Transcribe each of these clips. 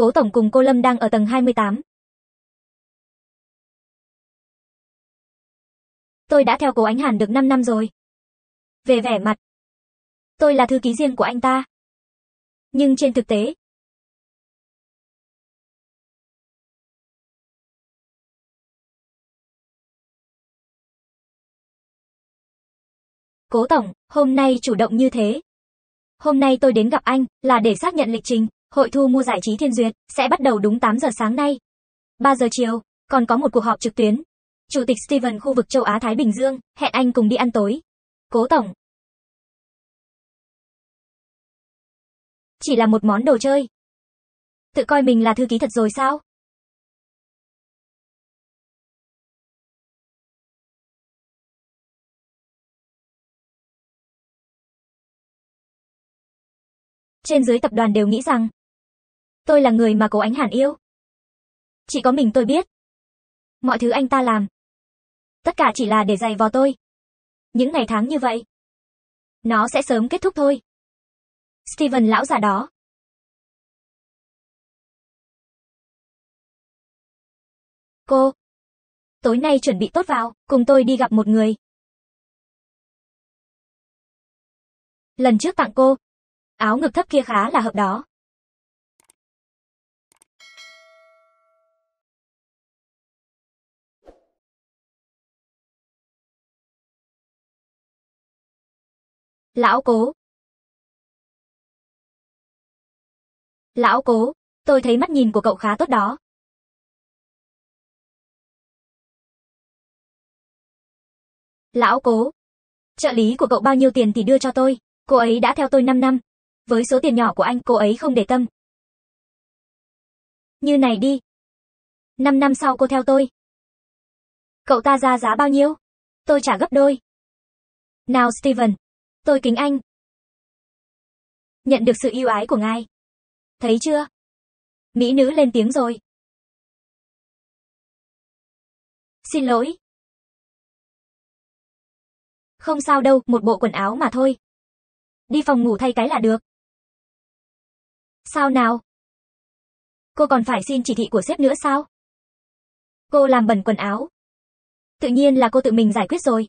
Cố Tổng cùng cô Lâm đang ở tầng 28. Tôi đã theo cố Ánh Hàn được 5 năm rồi. Về vẻ mặt, tôi là thư ký riêng của anh ta. Nhưng trên thực tế, Cố Tổng, hôm nay chủ động như thế. Hôm nay tôi đến gặp anh, là để xác nhận lịch trình, hội thu mua giải trí Thiên Duyệt, sẽ bắt đầu đúng 8 giờ sáng nay. 3 giờ chiều, còn có một cuộc họp trực tuyến. Chủ tịch Steven khu vực châu Á-Thái Bình Dương, hẹn anh cùng đi ăn tối. Cố Tổng. Chỉ là một món đồ chơi. Tự coi mình là thư ký thật rồi sao? Trên dưới tập đoàn đều nghĩ rằng tôi là người mà cố ánh hàn yêu. Chỉ có mình tôi biết. Mọi thứ anh ta làm. Tất cả chỉ là để dày vò tôi. Những ngày tháng như vậy. Nó sẽ sớm kết thúc thôi. Steven lão già đó. Cô. Tối nay chuẩn bị tốt vào, cùng tôi đi gặp một người. Lần trước tặng cô, Áo ngực thấp kia khá là hợp đó. Lão cố. Lão cố, tôi thấy mắt nhìn của cậu khá tốt đó. Lão cố. Trợ lý của cậu bao nhiêu tiền thì đưa cho tôi, cô ấy đã theo tôi 5 năm, với số tiền nhỏ của anh cô ấy không để tâm. Như này đi. 5 năm sau cô theo tôi. Cậu ta ra giá bao nhiêu? Tôi trả gấp đôi. Nào Steven. Tôi kính anh. Nhận được sự yêu ái của ngài. Thấy chưa? Mỹ nữ lên tiếng rồi. Xin lỗi. Không sao đâu, một bộ quần áo mà thôi. Đi phòng ngủ thay cái là được. Sao nào? Cô còn phải xin chỉ thị của sếp nữa sao? Cô làm bẩn quần áo. Tự nhiên là cô tự mình giải quyết rồi.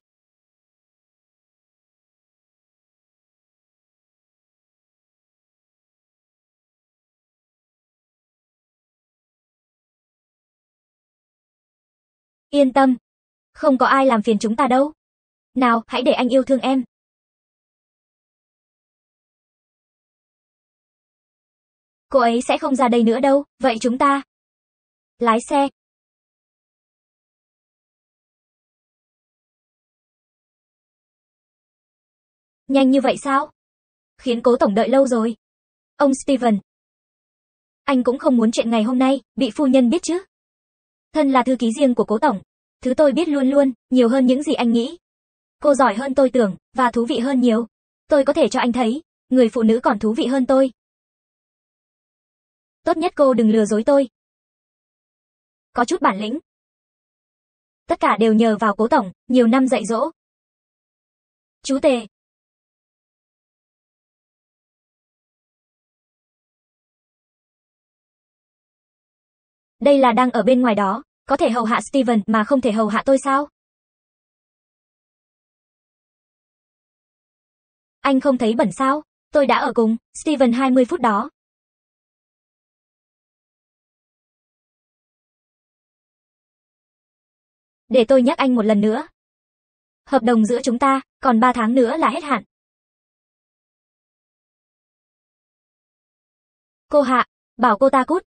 Yên tâm. Không có ai làm phiền chúng ta đâu. Nào, hãy để anh yêu thương em. Cô ấy sẽ không ra đây nữa đâu, vậy chúng ta... Lái xe. Nhanh như vậy sao? Khiến cố tổng đợi lâu rồi. Ông Steven. Anh cũng không muốn chuyện ngày hôm nay, bị phu nhân biết chứ. Thân là thư ký riêng của cố tổng. Thứ tôi biết luôn luôn, nhiều hơn những gì anh nghĩ. Cô giỏi hơn tôi tưởng, và thú vị hơn nhiều. Tôi có thể cho anh thấy, người phụ nữ còn thú vị hơn tôi. Tốt nhất cô đừng lừa dối tôi. Có chút bản lĩnh. Tất cả đều nhờ vào cố tổng, nhiều năm dạy dỗ. Chú Tề. Đây là đang ở bên ngoài đó, có thể hầu hạ Steven mà không thể hầu hạ tôi sao? Anh không thấy bẩn sao? Tôi đã ở cùng Steven 20 phút đó. Để tôi nhắc anh một lần nữa. Hợp đồng giữa chúng ta, còn 3 tháng nữa là hết hạn. Cô Hạ, bảo cô ta cút.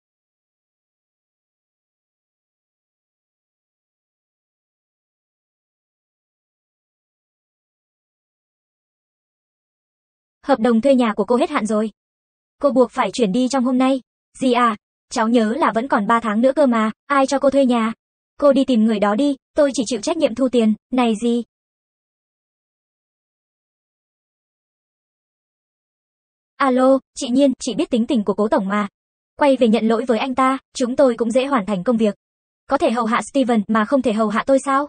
Hợp đồng thuê nhà của cô hết hạn rồi. Cô buộc phải chuyển đi trong hôm nay. Gì à, cháu nhớ là vẫn còn 3 tháng nữa cơ mà, ai cho cô thuê nhà? Cô đi tìm người đó đi, tôi chỉ chịu trách nhiệm thu tiền, này gì? Alo, chị Nhiên, chị biết tính tình của cố tổng mà. Quay về nhận lỗi với anh ta, chúng tôi cũng dễ hoàn thành công việc. Có thể hầu hạ Steven mà không thể hầu hạ tôi sao?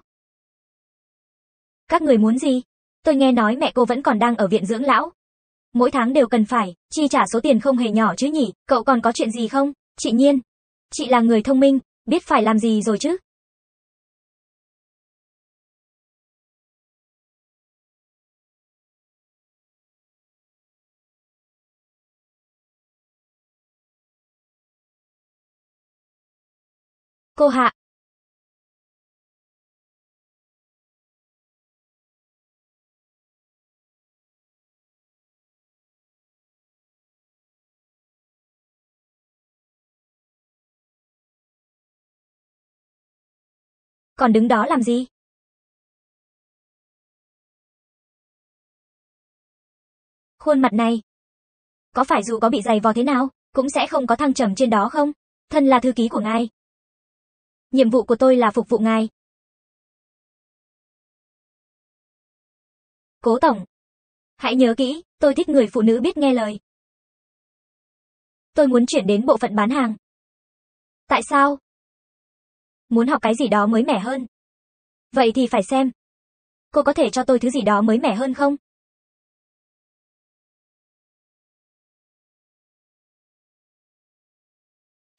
Các người muốn gì? Tôi nghe nói mẹ cô vẫn còn đang ở viện dưỡng lão. Mỗi tháng đều cần phải, chi trả số tiền không hề nhỏ chứ nhỉ, cậu còn có chuyện gì không? Chị Nhiên, chị là người thông minh, biết phải làm gì rồi chứ? Cô Hạ. Còn đứng đó làm gì? Khuôn mặt này. Có phải dù có bị dày vò thế nào, cũng sẽ không có thăng trầm trên đó không? Thân là thư ký của ngài. Nhiệm vụ của tôi là phục vụ ngài. Cố Tổng. Hãy nhớ kỹ, tôi thích người phụ nữ biết nghe lời. Tôi muốn chuyển đến bộ phận bán hàng. Tại sao? Muốn học cái gì đó mới mẻ hơn. Vậy thì phải xem. Cô có thể cho tôi thứ gì đó mới mẻ hơn không?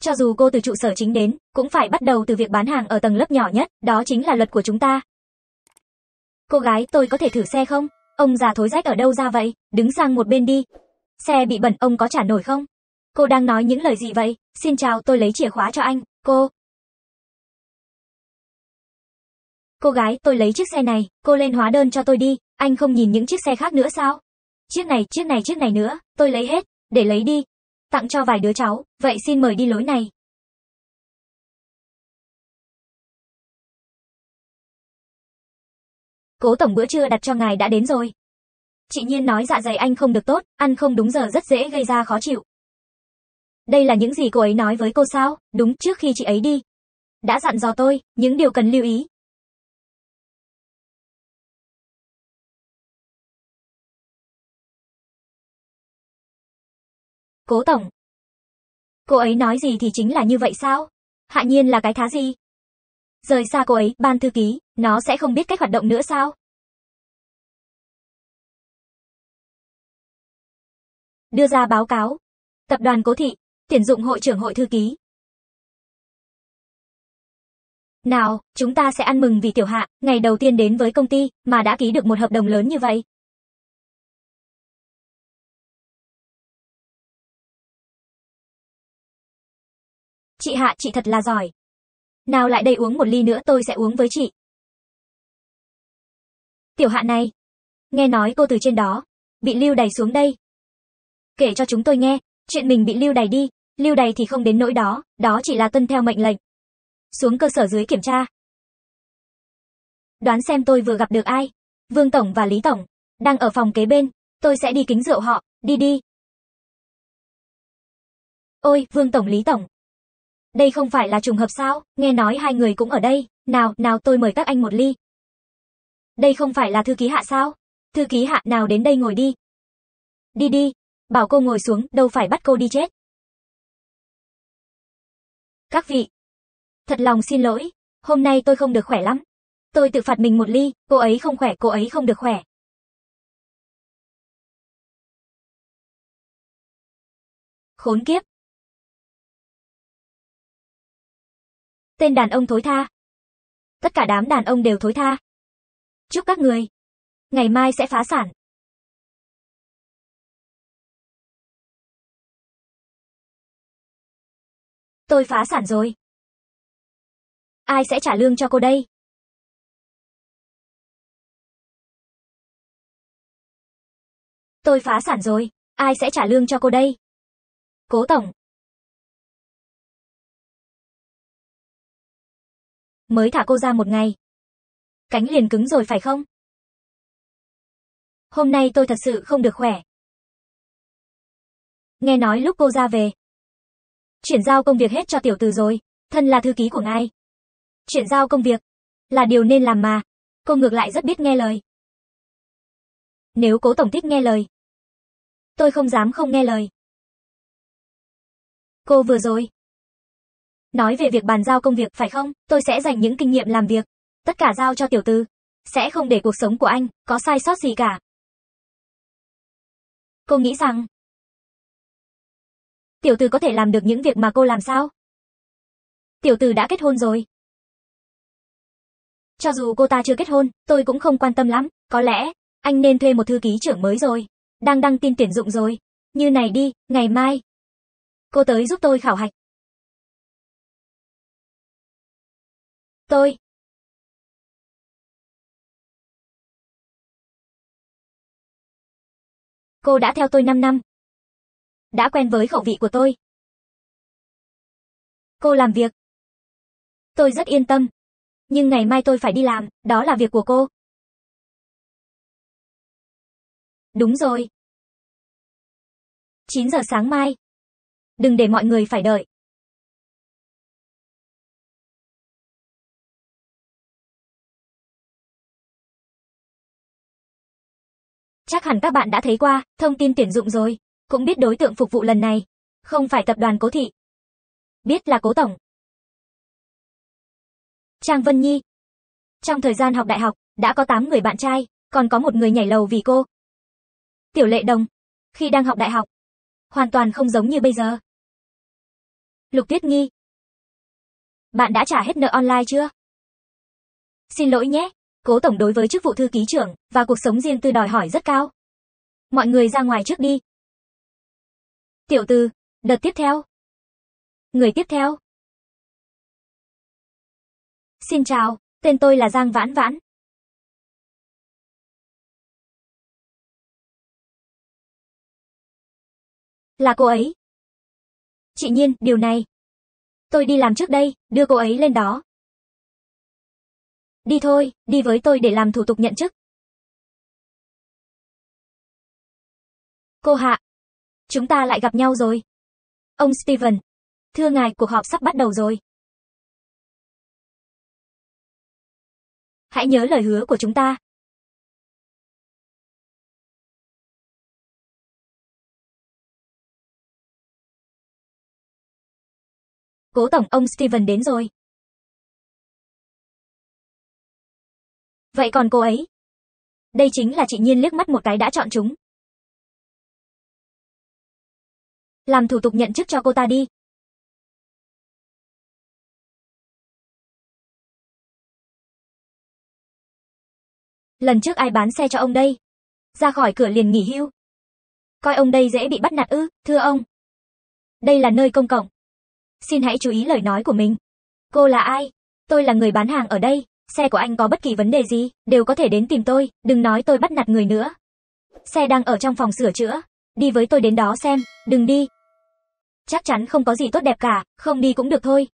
Cho dù cô từ trụ sở chính đến, cũng phải bắt đầu từ việc bán hàng ở tầng lớp nhỏ nhất, đó chính là luật của chúng ta. Cô gái, tôi có thể thử xe không? Ông già thối rách ở đâu ra vậy? Đứng sang một bên đi. Xe bị bẩn, ông có trả nổi không? Cô đang nói những lời gì vậy? Xin chào, tôi lấy chìa khóa cho anh. Cô. Cô gái, tôi lấy chiếc xe này, cô lên hóa đơn cho tôi đi, anh không nhìn những chiếc xe khác nữa sao? Chiếc này, chiếc này, chiếc này nữa, tôi lấy hết, để lấy đi, tặng cho vài đứa cháu, vậy xin mời đi lối này. Cố tổng bữa trưa đặt cho ngài đã đến rồi. Chị Nhiên nói dạ dày anh không được tốt, ăn không đúng giờ rất dễ gây ra khó chịu. Đây là những gì cô ấy nói với cô sao? Đúng, trước khi chị ấy đi. Đã dặn dò tôi, những điều cần lưu ý. Cố tổng. Cô ấy nói gì thì chính là như vậy sao? Hạ nhiên là cái thá gì? Rời xa cô ấy, ban thư ký, nó sẽ không biết cách hoạt động nữa sao? Đưa ra báo cáo. Tập đoàn Cố Thị, tuyển dụng hội trưởng hội thư ký. Nào, chúng ta sẽ ăn mừng vì tiểu hạ, ngày đầu tiên đến với công ty, mà đã ký được một hợp đồng lớn như vậy. Chị Hạ, chị thật là giỏi. Nào lại đây uống một ly nữa tôi sẽ uống với chị. Tiểu Hạ này. Nghe nói cô từ trên đó. Bị lưu đày xuống đây. Kể cho chúng tôi nghe. Chuyện mình bị lưu đày đi. Lưu đày thì không đến nỗi đó. Đó chỉ là tuân theo mệnh lệnh. Xuống cơ sở dưới kiểm tra. Đoán xem tôi vừa gặp được ai. Vương Tổng và Lý Tổng. Đang ở phòng kế bên. Tôi sẽ đi kính rượu họ. Đi đi. Ôi, Vương Tổng Lý Tổng, đây không phải là trùng hợp sao, nghe nói hai người cũng ở đây, nào, nào tôi mời các anh một ly. Đây không phải là thư ký hạ sao? Thư ký hạ nào đến đây ngồi đi. Đi đi, bảo cô ngồi xuống, đâu phải bắt cô đi chết. Các vị, thật lòng xin lỗi, hôm nay tôi không được khỏe lắm. Tôi tự phạt mình một ly, cô ấy không khỏe, cô ấy không được khỏe. Khốn kiếp, Tên đàn ông thối tha. Tất cả đám đàn ông đều thối tha. Chúc các người. Ngày mai sẽ phá sản. Tôi phá sản rồi. Ai sẽ trả lương cho cô đây? Tôi phá sản rồi, ai sẽ trả lương cho cô đây? Cố tổng. Mới thả cô ra một ngày. Cánh liền cứng rồi phải không? Hôm nay tôi thật sự không được khỏe. Nghe nói lúc cô ra về. Chuyển giao công việc hết cho tiểu tử rồi, thân là thư ký của ngài. Chuyển giao công việc, là điều nên làm mà. Cô ngược lại rất biết nghe lời. Nếu cố tổng thích nghe lời, tôi không dám không nghe lời. Cô vừa rồi, Nói về việc bàn giao công việc phải không? Tôi sẽ dành những kinh nghiệm làm việc. Tất cả giao cho tiểu tư. Sẽ không để cuộc sống của anh có sai sót gì cả. Cô nghĩ rằng Tiểu tư có thể làm được những việc mà cô làm sao? Tiểu tư đã kết hôn rồi. Cho dù cô ta chưa kết hôn, tôi cũng không quan tâm lắm, có lẽ, anh nên thuê một thư ký trưởng mới rồi. Đang đăng tin tuyển dụng rồi. Như này đi, ngày mai. Cô tới giúp tôi khảo hạch. Tôi. Cô đã theo tôi 5 năm. Đã quen với khẩu vị của tôi. Cô làm việc. Tôi rất yên tâm. Nhưng ngày mai tôi phải đi làm, đó là việc của cô. Đúng rồi. 9 giờ sáng mai. Đừng để mọi người phải đợi. Chắc hẳn các bạn đã thấy qua, thông tin tuyển dụng rồi. Cũng biết đối tượng phục vụ lần này. Không phải tập đoàn cố thị. Biết là cố tổng. Trang Vân Nhi. Trong thời gian học đại học, đã có 8 người bạn trai, còn có một người nhảy lầu vì cô. Tiểu lệ đồng. Khi đang học đại học. Hoàn toàn không giống như bây giờ. Lục Tuyết Nghi. Bạn đã trả hết nợ online chưa? Xin lỗi nhé, cố tổng đối với chức vụ thư ký trưởng và cuộc sống riêng tư đòi hỏi rất cao. Mọi người ra ngoài trước đi. Tiểu tư, đợt tiếp theo. Người tiếp theo. Xin chào, tên tôi là Giang Vãn Vãn. Là cô ấy. Chị Nhiên, điều này. Tôi đi làm trước đây, đưa cô ấy lên đó. Đi thôi, đi với tôi để làm thủ tục nhận chức. Cô Hạ. Chúng ta lại gặp nhau rồi. Ông Steven. Thưa ngài, cuộc họp sắp bắt đầu rồi. Hãy nhớ lời hứa của chúng ta. Cố tổng, ông Steven đến rồi. Vậy còn cô ấy? Đây chính là chị Nhiên liếc mắt một cái đã chọn chúng. Làm thủ tục nhận chức cho cô ta đi. Lần trước ai bán xe cho ông đây? Ra khỏi cửa liền nghỉ hưu. Coi ông đây dễ bị bắt nạt ư, thưa ông. Đây là nơi công cộng. Xin hãy chú ý lời nói của mình. Cô là ai? Tôi là người bán hàng ở đây, xe của anh có bất kỳ vấn đề gì, đều có thể đến tìm tôi, đừng nói tôi bắt nạt người nữa. Xe đang ở trong phòng sửa chữa, đi với tôi đến đó xem, đừng đi. Chắc chắn không có gì tốt đẹp cả, không đi cũng được thôi.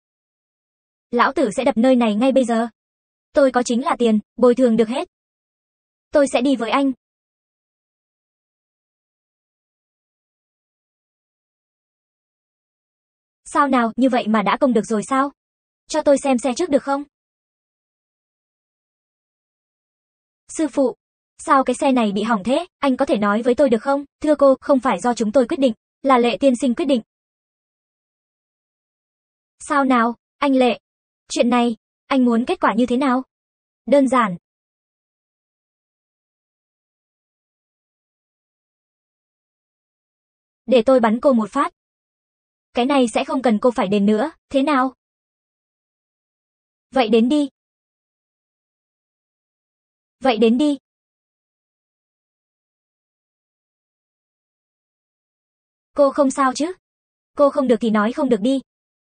Lão tử sẽ đập nơi này ngay bây giờ. Tôi có chính là tiền, bồi thường được hết. Tôi sẽ đi với anh. Sao nào, như vậy mà đã công được rồi sao? Cho tôi xem xe trước được không? Sư phụ, sao cái xe này bị hỏng thế, anh có thể nói với tôi được không? Thưa cô, không phải do chúng tôi quyết định, là Lệ tiên sinh quyết định. Sao nào, anh Lệ? Chuyện này, anh muốn kết quả như thế nào? Đơn giản. Để tôi bắn cô một phát. Cái này sẽ không cần cô phải đền nữa, thế nào? Vậy đến đi. Vậy đến đi. Cô không sao chứ? Cô không được thì nói không được đi.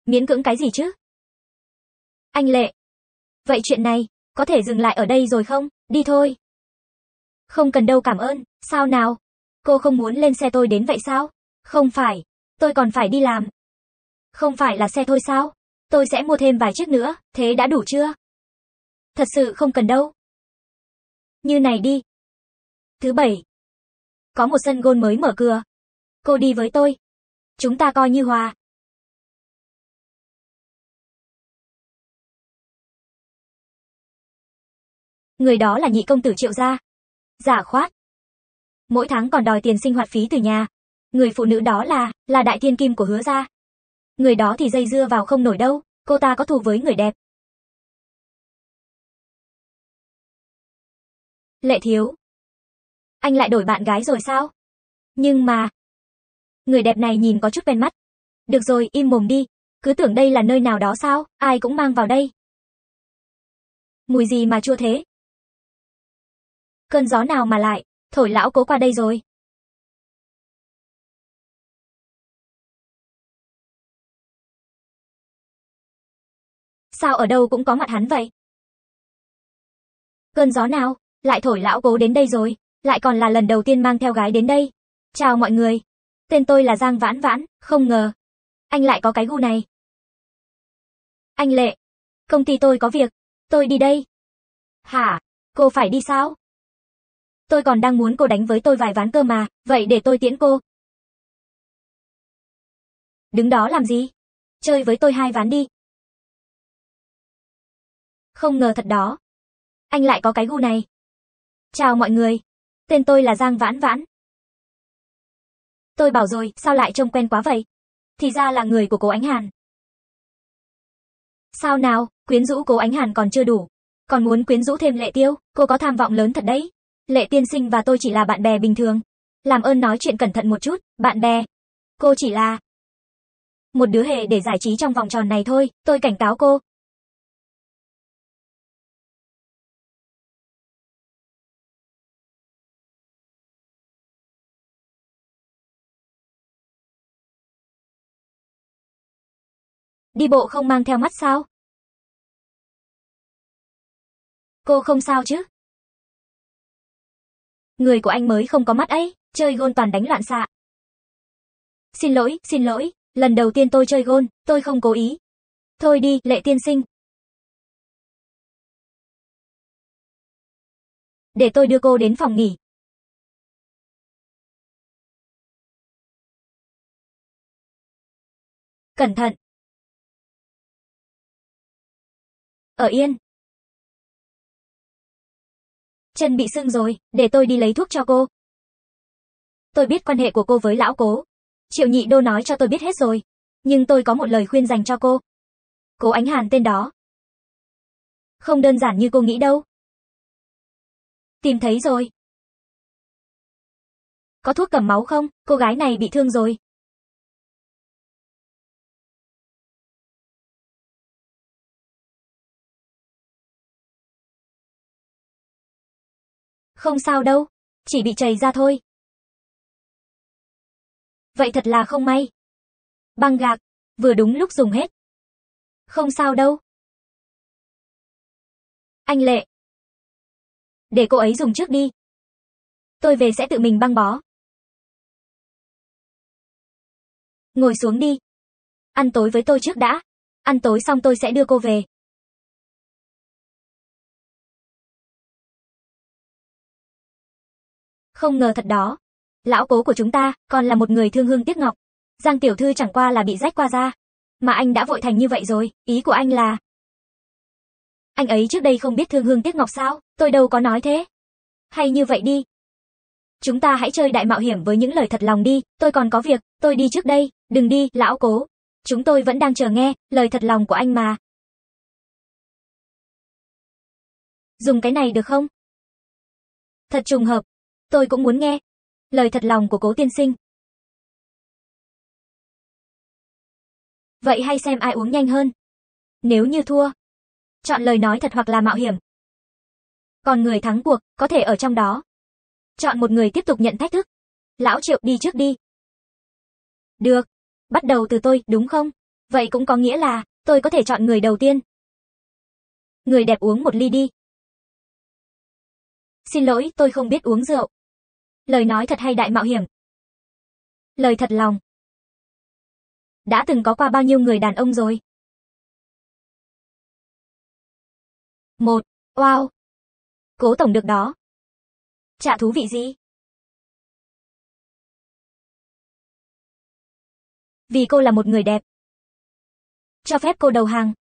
Miễn cưỡng cái gì chứ? Anh Lệ. Vậy chuyện này, có thể dừng lại ở đây rồi không? Đi thôi. Không cần đâu cảm ơn, sao nào? Cô không muốn lên xe tôi đến vậy sao? Không phải, tôi còn phải đi làm. Không phải là xe thôi sao? Tôi sẽ mua thêm vài chiếc nữa, thế đã đủ chưa? Thật sự không cần đâu. Như này đi. Thứ bảy. Có một sân gôn mới mở cửa. Cô đi với tôi. Chúng ta coi như hòa. Người đó là nhị công tử triệu gia. Giả khoát. Mỗi tháng còn đòi tiền sinh hoạt phí từ nhà. Người phụ nữ đó là, là đại thiên kim của hứa gia. Người đó thì dây dưa vào không nổi đâu, cô ta có thù với người đẹp. Lệ thiếu. Anh lại đổi bạn gái rồi sao? Nhưng mà... Người đẹp này nhìn có chút quen mắt. Được rồi, im mồm đi. Cứ tưởng đây là nơi nào đó sao, ai cũng mang vào đây. Mùi gì mà chua thế? Cơn gió nào mà lại, thổi lão cố qua đây rồi. Sao ở đâu cũng có mặt hắn vậy? Cơn gió nào, lại thổi lão cố đến đây rồi, lại còn là lần đầu tiên mang theo gái đến đây. Chào mọi người, tên tôi là Giang Vãn Vãn, không ngờ. Anh lại có cái gu này. Anh Lệ, công ty tôi có việc, tôi đi đây. Hả, cô phải đi sao? Tôi còn đang muốn cô đánh với tôi vài ván cơ mà, vậy để tôi tiễn cô. Đứng đó làm gì? Chơi với tôi hai ván đi. Không ngờ thật đó. Anh lại có cái gu này. Chào mọi người. Tên tôi là Giang Vãn Vãn. Tôi bảo rồi, sao lại trông quen quá vậy? Thì ra là người của cố Ánh Hàn. Sao nào, quyến rũ cố Ánh Hàn còn chưa đủ. Còn muốn quyến rũ thêm lệ tiêu, cô có tham vọng lớn thật đấy. Lệ tiên sinh và tôi chỉ là bạn bè bình thường. Làm ơn nói chuyện cẩn thận một chút, bạn bè. Cô chỉ là... Một đứa hề để giải trí trong vòng tròn này thôi, tôi cảnh cáo cô, Đi bộ không mang theo mắt sao? Cô không sao chứ? Người của anh mới không có mắt ấy, chơi gôn toàn đánh loạn xạ. Xin lỗi, xin lỗi, lần đầu tiên tôi chơi gôn, tôi không cố ý. Thôi đi, lệ tiên sinh. Để tôi đưa cô đến phòng nghỉ. Cẩn thận. Ở yên. Chân bị sưng rồi, để tôi đi lấy thuốc cho cô. Tôi biết quan hệ của cô với lão cố. Triệu nhị đô nói cho tôi biết hết rồi. Nhưng tôi có một lời khuyên dành cho cô. Cố ánh hàn tên đó. Không đơn giản như cô nghĩ đâu. Tìm thấy rồi. Có thuốc cầm máu không? Cô gái này bị thương rồi. Không sao đâu, chỉ bị chảy ra thôi. Vậy thật là không may. Băng gạc, vừa đúng lúc dùng hết. Không sao đâu. Anh Lệ. Để cô ấy dùng trước đi. Tôi về sẽ tự mình băng bó. Ngồi xuống đi. Ăn tối với tôi trước đã. Ăn tối xong tôi sẽ đưa cô về. Không ngờ thật đó. Lão cố của chúng ta, còn là một người thương hương tiếc ngọc. Giang tiểu thư chẳng qua là bị rách qua da. Mà anh đã vội thành như vậy rồi, ý của anh là... Anh ấy trước đây không biết thương hương tiếc ngọc sao, tôi đâu có nói thế. Hay như vậy đi. Chúng ta hãy chơi đại mạo hiểm với những lời thật lòng đi, tôi còn có việc, tôi đi trước đây, đừng đi, lão cố. Chúng tôi vẫn đang chờ nghe, lời thật lòng của anh mà. Dùng cái này được không? Thật trùng hợp, Tôi cũng muốn nghe. Lời thật lòng của cố tiên sinh. Vậy hay xem ai uống nhanh hơn. Nếu như thua, chọn lời nói thật hoặc là mạo hiểm. Còn người thắng cuộc, có thể ở trong đó. Chọn một người tiếp tục nhận thách thức. Lão Triệu đi trước đi. Được. Bắt đầu từ tôi, đúng không? Vậy cũng có nghĩa là, tôi có thể chọn người đầu tiên. Người đẹp uống một ly đi. Xin lỗi, tôi không biết uống rượu. Lời nói thật hay đại mạo hiểm. Lời thật lòng. Đã từng có qua bao nhiêu người đàn ông rồi? Một, wow. Cố tổng được đó. Chả thú vị gì? Vì cô là một người đẹp. Cho phép cô đầu hàng.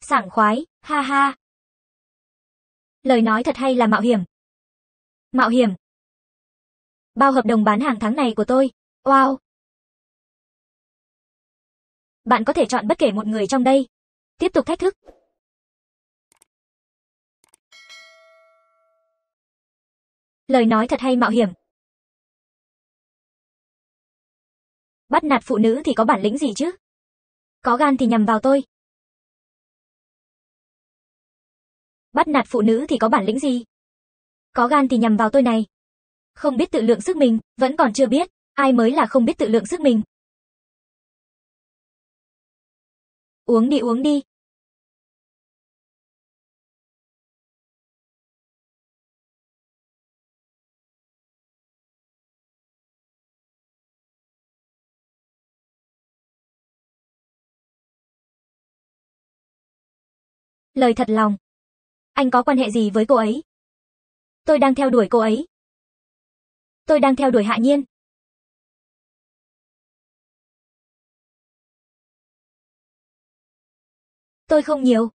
Sảng khoái, ha ha. Lời nói thật hay là mạo hiểm? Mạo hiểm. Bao hợp đồng bán hàng tháng này của tôi. Wow. Bạn có thể chọn bất kể một người trong đây. Tiếp tục thách thức. Lời nói thật hay mạo hiểm? Bắt nạt phụ nữ thì có bản lĩnh gì chứ? Có gan thì nhằm vào tôi. Bắt nạt phụ nữ thì có bản lĩnh gì? Có gan thì nhằm vào tôi này. Không biết tự lượng sức mình, vẫn còn chưa biết, ai mới là không biết tự lượng sức mình. Uống đi uống đi. Lời thật lòng. Anh có quan hệ gì với cô ấy? Tôi đang theo đuổi cô ấy. Tôi đang theo đuổi Hạ Nhiên. Tôi không nhiều.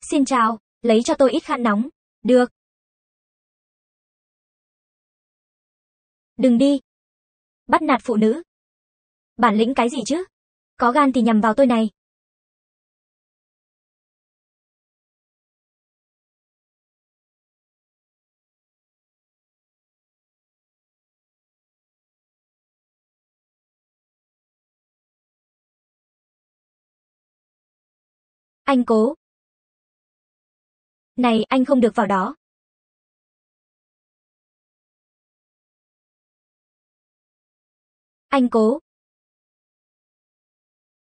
Xin chào, lấy cho tôi ít khăn nóng. Được. Đừng đi. Bắt nạt phụ nữ. Bản lĩnh cái gì chứ? Có gan thì nhằm vào tôi này. Anh cố. Này, anh không được vào đó. Anh cố.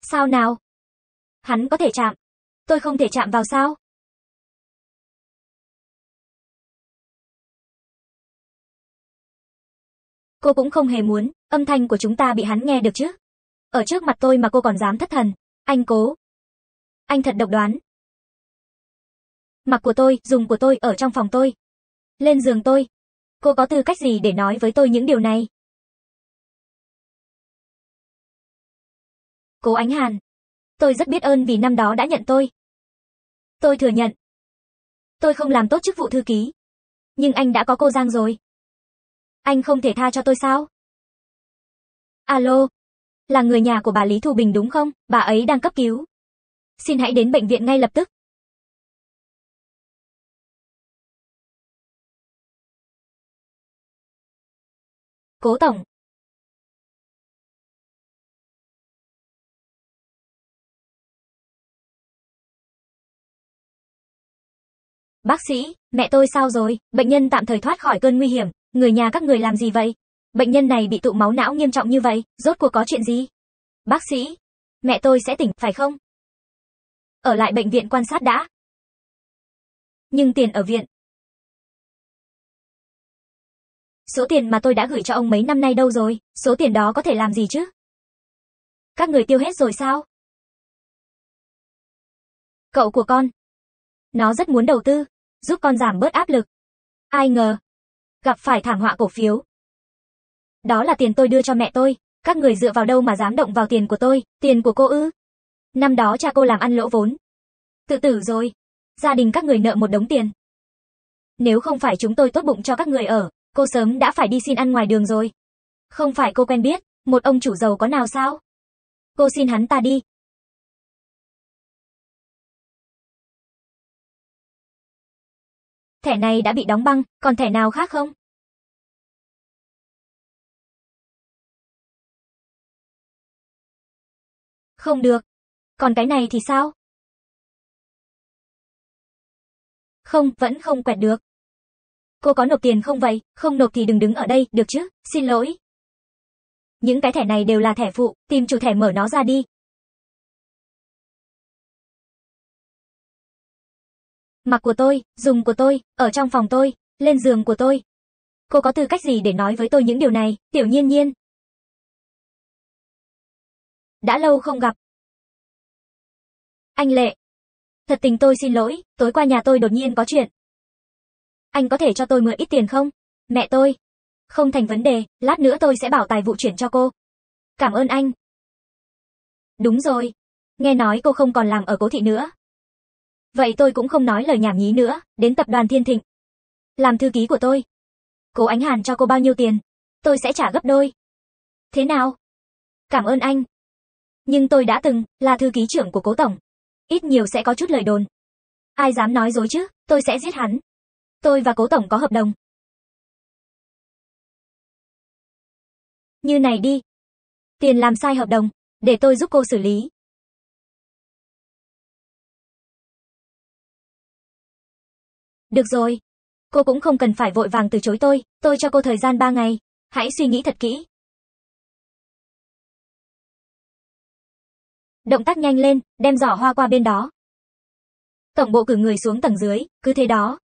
Sao nào? Hắn có thể chạm. Tôi không thể chạm vào sao? Cô cũng không hề muốn, âm thanh của chúng ta bị hắn nghe được chứ. Ở trước mặt tôi mà cô còn dám thất thần. Anh cố. Anh thật độc đoán. Mặc của tôi, dùng của tôi ở trong phòng tôi. Lên giường tôi. Cô có tư cách gì để nói với tôi những điều này? Cố Ánh Hàn. Tôi rất biết ơn vì năm đó đã nhận tôi. Tôi thừa nhận. Tôi không làm tốt chức vụ thư ký. Nhưng anh đã có cô Giang rồi. Anh không thể tha cho tôi sao? Alo. Là người nhà của bà Lý Thu Bình đúng không? Bà ấy đang cấp cứu. Xin hãy đến bệnh viện ngay lập tức. Cố Tổng. Bác sĩ, mẹ tôi sao rồi? Bệnh nhân tạm thời thoát khỏi cơn nguy hiểm. Người nhà các người làm gì vậy? Bệnh nhân này bị tụ máu não nghiêm trọng như vậy, rốt cuộc có chuyện gì? Bác sĩ, mẹ tôi sẽ tỉnh, phải không? Ở lại bệnh viện quan sát đã. Nhưng tiền ở viện. Số tiền mà tôi đã gửi cho ông mấy năm nay đâu rồi, số tiền đó có thể làm gì chứ? Các người tiêu hết rồi sao? Cậu của con. Nó rất muốn đầu tư, giúp con giảm bớt áp lực. Ai ngờ, gặp phải thảm họa cổ phiếu. Đó là tiền tôi đưa cho mẹ tôi, các người dựa vào đâu mà dám động vào tiền của tôi, tiền của cô ư? Năm đó cha cô làm ăn lỗ vốn. Tự tử rồi. Gia đình các người nợ một đống tiền. Nếu không phải chúng tôi tốt bụng cho các người ở, cô sớm đã phải đi xin ăn ngoài đường rồi. Không phải cô quen biết, một ông chủ giàu có nào sao? Cô xin hắn ta đi. Thẻ này đã bị đóng băng, còn thẻ nào khác không? Không được. Còn cái này thì sao? Không, vẫn không quẹt được. Cô có nộp tiền không vậy? Không nộp thì đừng đứng ở đây, được chứ? Xin lỗi. Những cái thẻ này đều là thẻ phụ, tìm chủ thẻ mở nó ra đi. Mặc của tôi, dùng của tôi, ở trong phòng tôi, lên giường của tôi. Cô có tư cách gì để nói với tôi những điều này, tiểu nhiên nhiên? Đã lâu không gặp. Anh Lệ. Thật tình tôi xin lỗi, tối qua nhà tôi đột nhiên có chuyện. Anh có thể cho tôi mượn ít tiền không? Mẹ tôi. Không thành vấn đề, lát nữa tôi sẽ bảo tài vụ chuyển cho cô. Cảm ơn anh. Đúng rồi. Nghe nói cô không còn làm ở cố thị nữa. Vậy tôi cũng không nói lời nhảm nhí nữa, đến tập đoàn Thiên Thịnh. Làm thư ký của tôi. Cố Ánh Hàn cho cô bao nhiêu tiền? Tôi sẽ trả gấp đôi. Thế nào? Cảm ơn anh. Nhưng tôi đã từng là thư ký trưởng của cố tổng. Ít nhiều sẽ có chút lời đồn. Ai dám nói dối chứ, tôi sẽ giết hắn. Tôi và cố tổng có hợp đồng. Như này đi. Tiền làm sai hợp đồng, để tôi giúp cô xử lý. Được rồi. Cô cũng không cần phải vội vàng từ chối tôi, tôi cho cô thời gian 3 ngày. Hãy suy nghĩ thật kỹ. Động tác nhanh lên, đem giỏ hoa qua bên đó. Tổng bộ cử người xuống tầng dưới, cứ thế đó.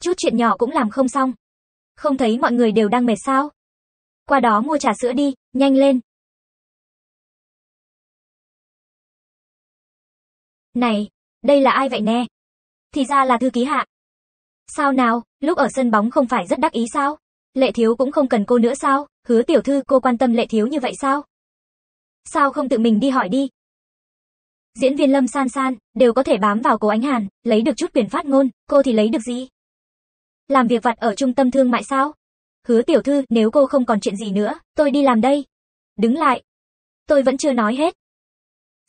Chút chuyện nhỏ cũng làm không xong. Không thấy mọi người đều đang mệt sao? Qua đó mua trà sữa đi, nhanh lên. Này, đây là ai vậy nè? Thì ra là thư ký hạ. Sao nào, lúc ở sân bóng không phải rất đắc ý sao? Lệ thiếu cũng không cần cô nữa sao? Hứa tiểu thư cô quan tâm lệ thiếu như vậy sao? Sao không tự mình đi hỏi đi? Diễn viên Lâm San San, đều có thể bám vào cố ánh hàn, lấy được chút quyền phát ngôn, cô thì lấy được gì? Làm việc vặt ở trung tâm thương mại sao? Hứa tiểu thư, nếu cô không còn chuyện gì nữa, tôi đi làm đây. Đứng lại. Tôi vẫn chưa nói hết.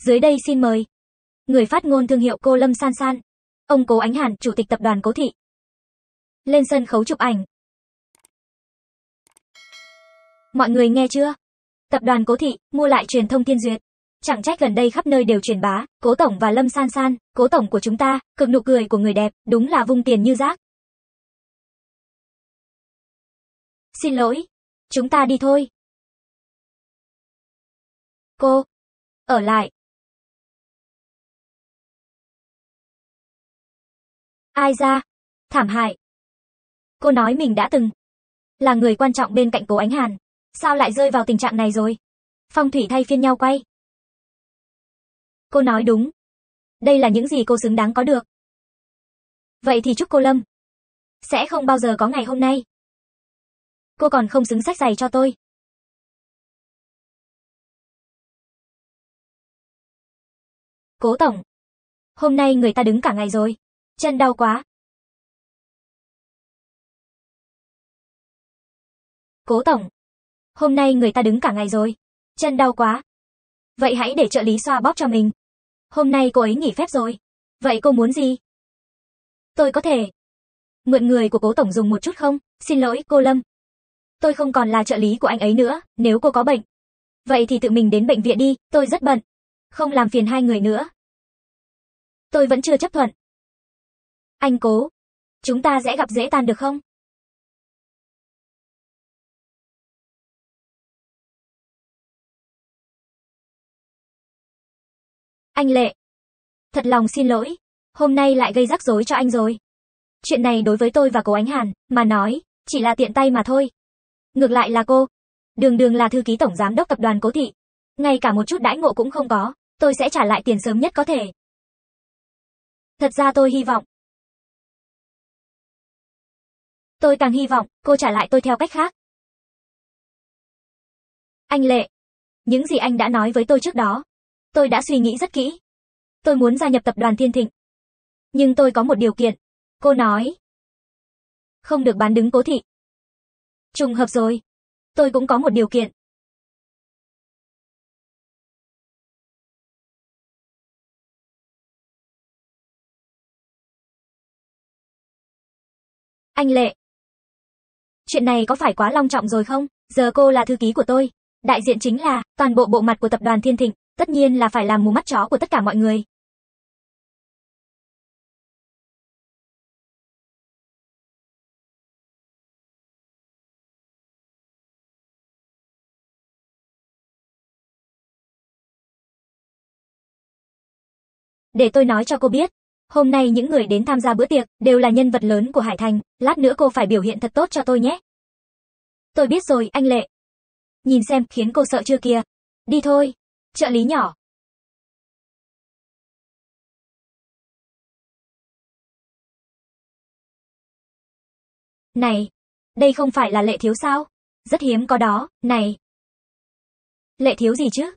Dưới đây xin mời. Người phát ngôn thương hiệu cô Lâm San San. Ông Cố Ánh Hàn, Chủ tịch Tập đoàn Cố Thị. Lên sân khấu chụp ảnh. Mọi người nghe chưa? Tập đoàn Cố Thị, mua lại truyền thông tiên duyệt. Chẳng trách gần đây khắp nơi đều truyền bá, Cố Tổng và Lâm San San, Cố Tổng của chúng ta, cực nụ cười của người đẹp, đúng là vung tiền như rác. Xin lỗi. Chúng ta đi thôi. Cô. Ở lại. Ai ra? Thảm hại. Cô nói mình đã từng là người quan trọng bên cạnh cố ánh hàn. Sao lại rơi vào tình trạng này rồi? Phong thủy thay phiên nhau quay. Cô nói đúng. Đây là những gì cô xứng đáng có được. Vậy thì chúc cô Lâm. Sẽ không bao giờ có ngày hôm nay. Cô còn không xứng sách giày cho tôi. Cố tổng. Hôm nay người ta đứng cả ngày rồi. Chân đau quá. Cố tổng. Hôm nay người ta đứng cả ngày rồi. Chân đau quá. Vậy hãy để trợ lý xoa bóp cho mình. Hôm nay cô ấy nghỉ phép rồi. Vậy cô muốn gì? Tôi có thể mượn người của cố tổng dùng một chút không? Xin lỗi cô Lâm, Tôi không còn là trợ lý của anh ấy nữa, nếu cô có bệnh. Vậy thì tự mình đến bệnh viện đi, tôi rất bận. Không làm phiền hai người nữa. Tôi vẫn chưa chấp thuận. Anh cố. Chúng ta sẽ gặp dễ tan được không? Anh Lệ. Thật lòng xin lỗi. Hôm nay lại gây rắc rối cho anh rồi. Chuyện này đối với tôi và cô Ánh Hàn, mà nói, chỉ là tiện tay mà thôi. Ngược lại là cô. Đường đường là thư ký tổng giám đốc tập đoàn cố thị. Ngay cả một chút đãi ngộ cũng không có, tôi sẽ trả lại tiền sớm nhất có thể. Thật ra tôi hy vọng. Tôi càng hy vọng, cô trả lại tôi theo cách khác. Anh Lệ. Những gì anh đã nói với tôi trước đó. Tôi đã suy nghĩ rất kỹ. Tôi muốn gia nhập tập đoàn Thiên Thịnh. Nhưng tôi có một điều kiện. Cô nói. Không được bán đứng cố thị. Trùng hợp rồi. Tôi cũng có một điều kiện. Anh Lệ. Chuyện này có phải quá long trọng rồi không? Giờ cô là thư ký của tôi. Đại diện chính là toàn bộ bộ mặt của tập đoàn Thiên Thịnh, tất nhiên là phải làm mù mắt chó của tất cả mọi người. Để tôi nói cho cô biết, hôm nay những người đến tham gia bữa tiệc đều là nhân vật lớn của Hải Thành, lát nữa cô phải biểu hiện thật tốt cho tôi nhé. Tôi biết rồi, anh Lệ. Nhìn xem, khiến cô sợ chưa kìa. Đi thôi. Trợ lý nhỏ. Này, đây không phải là lệ thiếu sao? Rất hiếm có đó, này. Lệ thiếu gì chứ?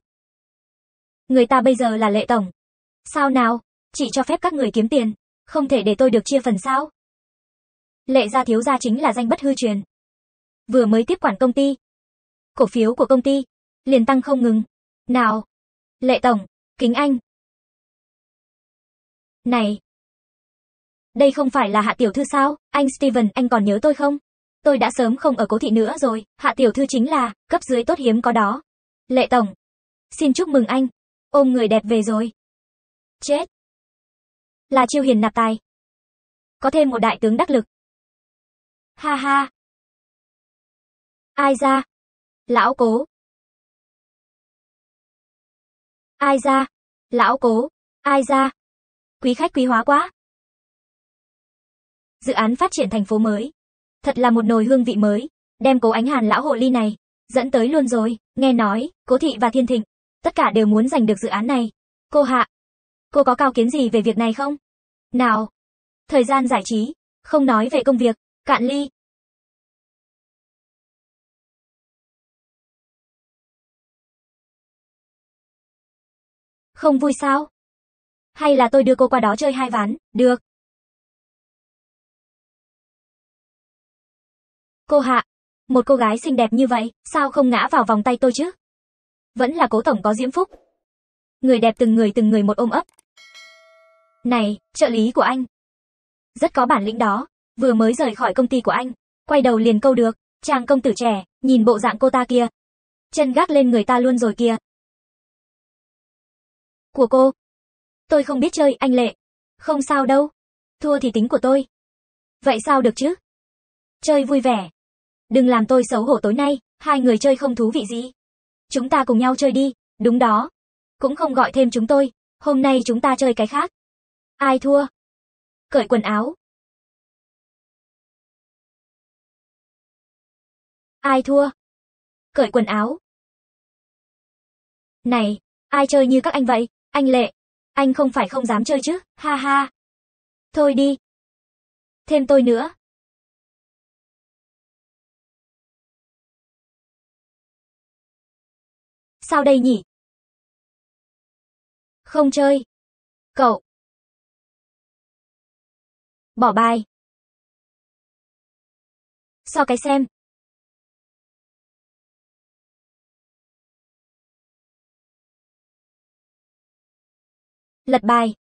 Người ta bây giờ là lệ tổng, Sao nào? Chỉ cho phép các người kiếm tiền, không thể để tôi được chia phần sao? Lệ gia thiếu gia chính là danh bất hư truyền. Vừa mới tiếp quản công ty. Cổ phiếu của công ty, liền tăng không ngừng. Nào! Lệ tổng, kính anh. Này! Đây không phải là hạ tiểu thư sao? Anh Steven, anh còn nhớ tôi không? Tôi đã sớm không ở cố thị nữa rồi, hạ tiểu thư chính là, cấp dưới tốt hiếm có đó. Lệ tổng, Xin chúc mừng anh. Ôm người đẹp về rồi. Chết. Là chiêu hiền nạp tài. Có thêm một đại tướng đắc lực. Ha ha. Ai ra? Lão cố. Ai ra? Lão cố. Ai ra? Quý khách quý hóa quá. Dự án phát triển thành phố mới. Thật là một nồi hương vị mới. Đem cố ánh hàn lão hộ ly này. Dẫn tới luôn rồi. Nghe nói, cố thị và thiên thịnh. Tất cả đều muốn giành được dự án này. Cô Hạ. Cô có cao kiến gì về việc này không? Nào. Thời gian giải trí. Không nói về công việc. Cạn ly. Không vui sao? Hay là tôi đưa cô qua đó chơi hai ván, được. Cô Hạ, một cô gái xinh đẹp như vậy, sao không ngã vào vòng tay tôi chứ? Vẫn là cố tổng có diễm phúc. Người đẹp từng người từng người một ôm ấp. Này, trợ lý của anh. Rất có bản lĩnh đó, vừa mới rời khỏi công ty của anh, quay đầu liền câu được, chàng công tử trẻ, nhìn bộ dạng cô ta kia. Chân gác lên người ta luôn rồi kìa. Của cô. Tôi không biết chơi, anh Lệ. Không sao đâu. Thua thì tính của tôi. Vậy sao được chứ? Chơi vui vẻ. Đừng làm tôi xấu hổ tối nay, hai người chơi không thú vị gì. Chúng ta cùng nhau chơi đi, đúng đó. Cũng không gọi thêm chúng tôi, hôm nay chúng ta chơi cái khác. Ai thua? Cởi quần áo. Ai thua? Cởi quần áo. Này, ai chơi như các anh vậy? Anh Lệ, anh không phải không dám chơi chứ, ha ha. Thôi đi. Thêm tôi nữa. Sao đây nhỉ? Không chơi. Cậu. Bỏ bài. So cái xem. Lật bài.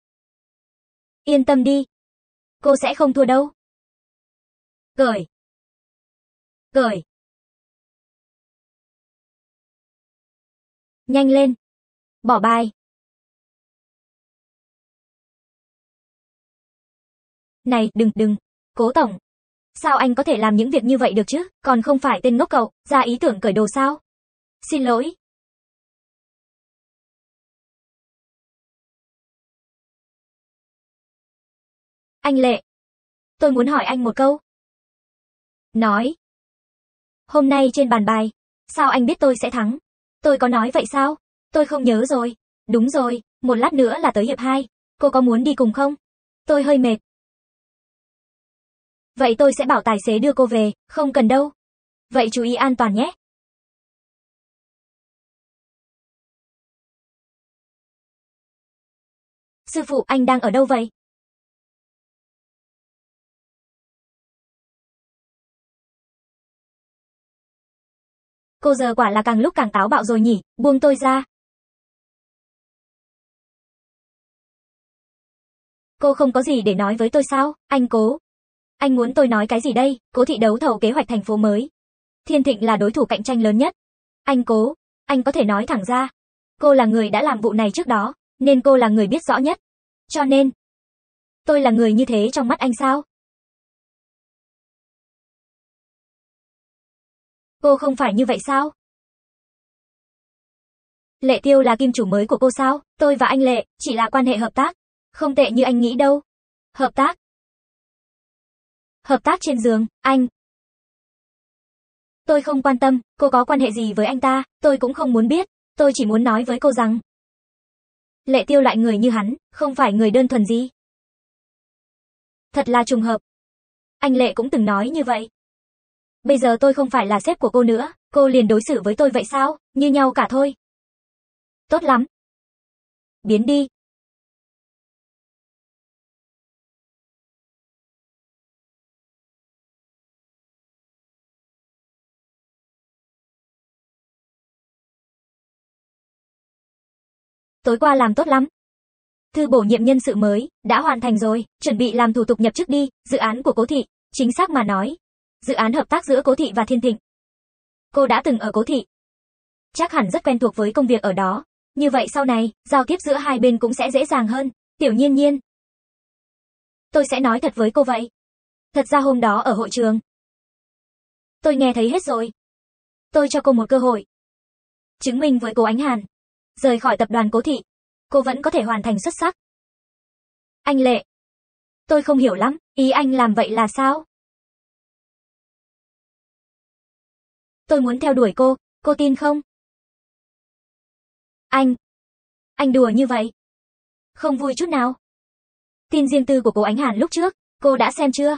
Yên tâm đi. Cô sẽ không thua đâu. Cởi. Cởi. Nhanh lên. Bỏ bài. Này, đừng, đừng. Cố tổng. Sao anh có thể làm những việc như vậy được chứ? Còn không phải tên ngốc cậu, ra ý tưởng cởi đồ sao? Xin lỗi, Anh Lệ. Tôi muốn hỏi anh một câu. Nói. Hôm nay trên bàn bài, sao anh biết tôi sẽ thắng? Tôi có nói vậy sao? Tôi không nhớ rồi. Đúng rồi, một lát nữa là tới hiệp 2. Cô có muốn đi cùng không? Tôi hơi mệt. Vậy tôi sẽ bảo tài xế đưa cô về, không cần đâu. Vậy chú ý an toàn nhé. Sư phụ, anh đang ở đâu vậy? Cô giờ quả là càng lúc càng táo bạo rồi nhỉ, buông tôi ra. Cô không có gì để nói với tôi sao, anh cố. Anh muốn tôi nói cái gì đây, cố thị đấu thầu kế hoạch thành phố mới. Thiên Thịnh là đối thủ cạnh tranh lớn nhất. Anh cố, anh có thể nói thẳng ra. Cô là người đã làm vụ này trước đó, nên cô là người biết rõ nhất. Cho nên, tôi là người như thế trong mắt anh sao? Cô không phải như vậy sao? Lệ Tiêu là kim chủ mới của cô sao? Tôi và anh Lệ chỉ là quan hệ hợp tác. Không tệ như anh nghĩ đâu. Hợp tác? Hợp tác trên giường, anh. Tôi không quan tâm, cô có quan hệ gì với anh ta, tôi cũng không muốn biết. Tôi chỉ muốn nói với cô rằng. Lệ Tiêu lại người như hắn, không phải người đơn thuần gì. Thật là trùng hợp. Anh Lệ cũng từng nói như vậy. Bây giờ tôi không phải là sếp của cô nữa, cô liền đối xử với tôi vậy sao, như nhau cả thôi. Tốt lắm. Biến đi. Tối qua làm tốt lắm. Thư bổ nhiệm nhân sự mới, đã hoàn thành rồi, chuẩn bị làm thủ tục nhập chức đi, dự án của cố thị, chính xác mà nói, Dự án hợp tác giữa Cố Thị và Thiên Thịnh. Cô đã từng ở Cố Thị. Chắc hẳn rất quen thuộc với công việc ở đó, Như vậy sau này, giao tiếp giữa hai bên cũng sẽ dễ dàng hơn. Tiểu nhiên nhiên. Tôi sẽ nói thật với cô vậy. Thật ra hôm đó ở hội trường. Tôi nghe thấy hết rồi. Tôi cho cô một cơ hội. Chứng minh với cô Ánh Hàn. Rời khỏi tập đoàn cố thị. Cô vẫn có thể hoàn thành xuất sắc. Anh Lệ. Tôi không hiểu lắm, ý anh làm vậy là sao? Tôi muốn theo đuổi cô, cô tin không? Anh. Anh đùa như vậy. Không vui chút nào. Tin riêng tư của cô Ánh Hàn lúc trước, cô đã xem chưa?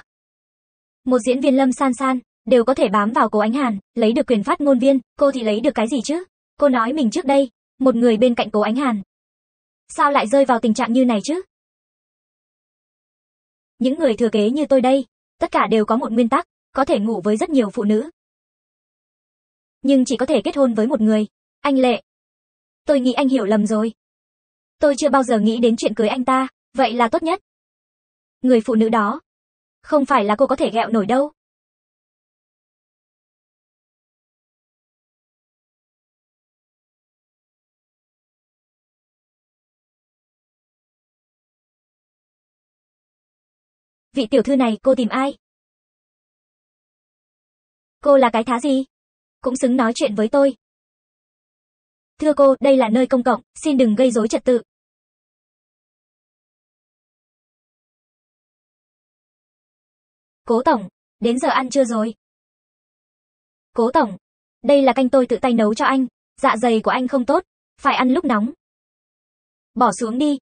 Một diễn viên Lâm San San, đều có thể bám vào cô Ánh Hàn, lấy được quyền phát ngôn viên, cô thì lấy được cái gì chứ? Cô nói mình trước đây, một người bên cạnh cô Ánh Hàn. Sao lại rơi vào tình trạng như này chứ? Những người thừa kế như tôi đây, tất cả đều có một nguyên tắc, có thể ngủ với rất nhiều phụ nữ. Nhưng chỉ có thể kết hôn với một người. Anh Lệ. Tôi nghĩ anh hiểu lầm rồi. Tôi chưa bao giờ nghĩ đến chuyện cưới anh ta, vậy là tốt nhất. Người phụ nữ đó. Không phải là cô có thể gẹo nổi đâu. Vị tiểu thư này cô tìm ai? Cô là cái thá gì? Cũng xứng nói chuyện với tôi. Thưa cô, đây là nơi công cộng, xin đừng gây rối trật tự. Cố Tổng, đến giờ ăn chưa rồi? Cố Tổng, đây là canh tôi tự tay nấu cho anh, dạ dày của anh không tốt, phải ăn lúc nóng. Bỏ xuống đi.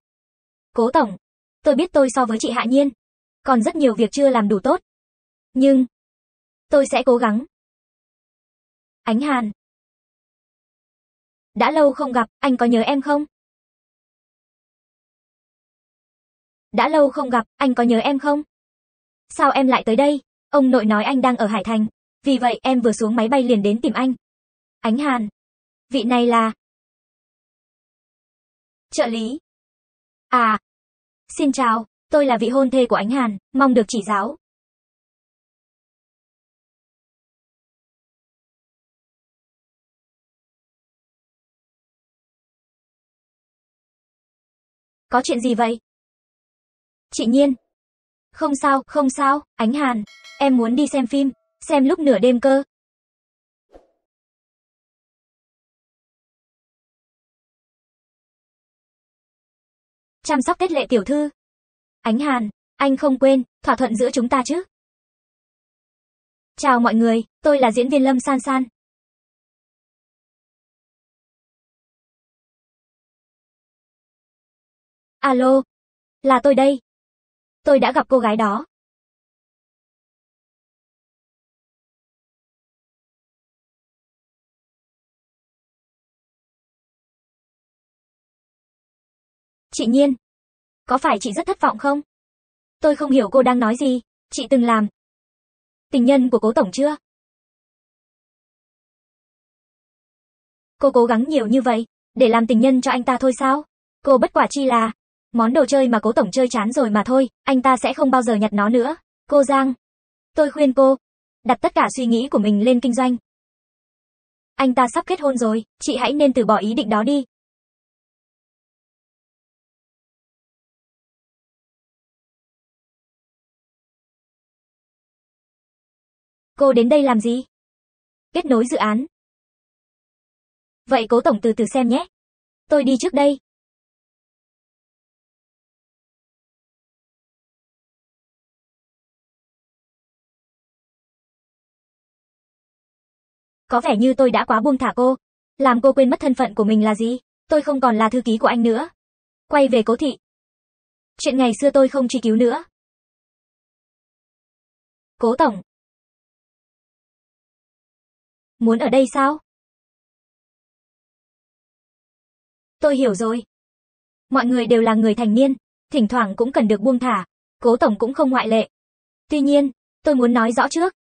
Cố Tổng, tôi biết tôi so với chị Hạ Nhiên, còn rất nhiều việc chưa làm đủ tốt. Nhưng, tôi sẽ cố gắng. Ánh Hàn. Đã lâu không gặp, anh có nhớ em không? Đã lâu không gặp, anh có nhớ em không? Sao em lại tới đây? Ông nội nói anh đang ở Hải Thành. Vì vậy em vừa xuống máy bay liền đến tìm anh. Ánh Hàn. Vị này là... Trợ lý. À. Xin chào, tôi là vị hôn thê của Ánh Hàn, mong được chỉ giáo. Có chuyện gì vậy? Chị Nhiên. Không sao, không sao, Ánh Hàn. Em muốn đi xem phim, xem lúc nửa đêm cơ. Chăm sóc kết lệ tiểu thư. Ánh Hàn, anh không quên, thỏa thuận giữa chúng ta chứ? Chào mọi người, tôi là diễn viên Lâm San San. Alo, là tôi đây. Tôi đã gặp cô gái đó. Chị Nhiên. Có phải chị rất thất vọng không? Tôi không hiểu cô đang nói gì. Chị từng làm. Tình nhân của cố tổng chưa? Cô cố gắng nhiều như vậy, để làm tình nhân cho anh ta thôi sao? Cô bất quả chi là, Món đồ chơi mà cố tổng chơi chán rồi mà thôi, anh ta sẽ không bao giờ nhặt nó nữa. Cô Giang. Tôi khuyên cô. Đặt tất cả suy nghĩ của mình lên kinh doanh. Anh ta sắp kết hôn rồi, chị hãy nên từ bỏ ý định đó đi. Cô đến đây làm gì? Kết nối dự án. Vậy cố tổng từ từ xem nhé. Tôi đi trước đây. Có vẻ như tôi đã quá buông thả cô. Làm cô quên mất thân phận của mình là gì? Tôi không còn là thư ký của anh nữa. Quay về cố thị. Chuyện ngày xưa tôi không truy cứu nữa. Cố tổng. Muốn ở đây sao? Tôi hiểu rồi. Mọi người đều là người thành niên, thỉnh thoảng cũng cần được buông thả. Cố tổng cũng không ngoại lệ. Tuy nhiên, tôi muốn nói rõ trước,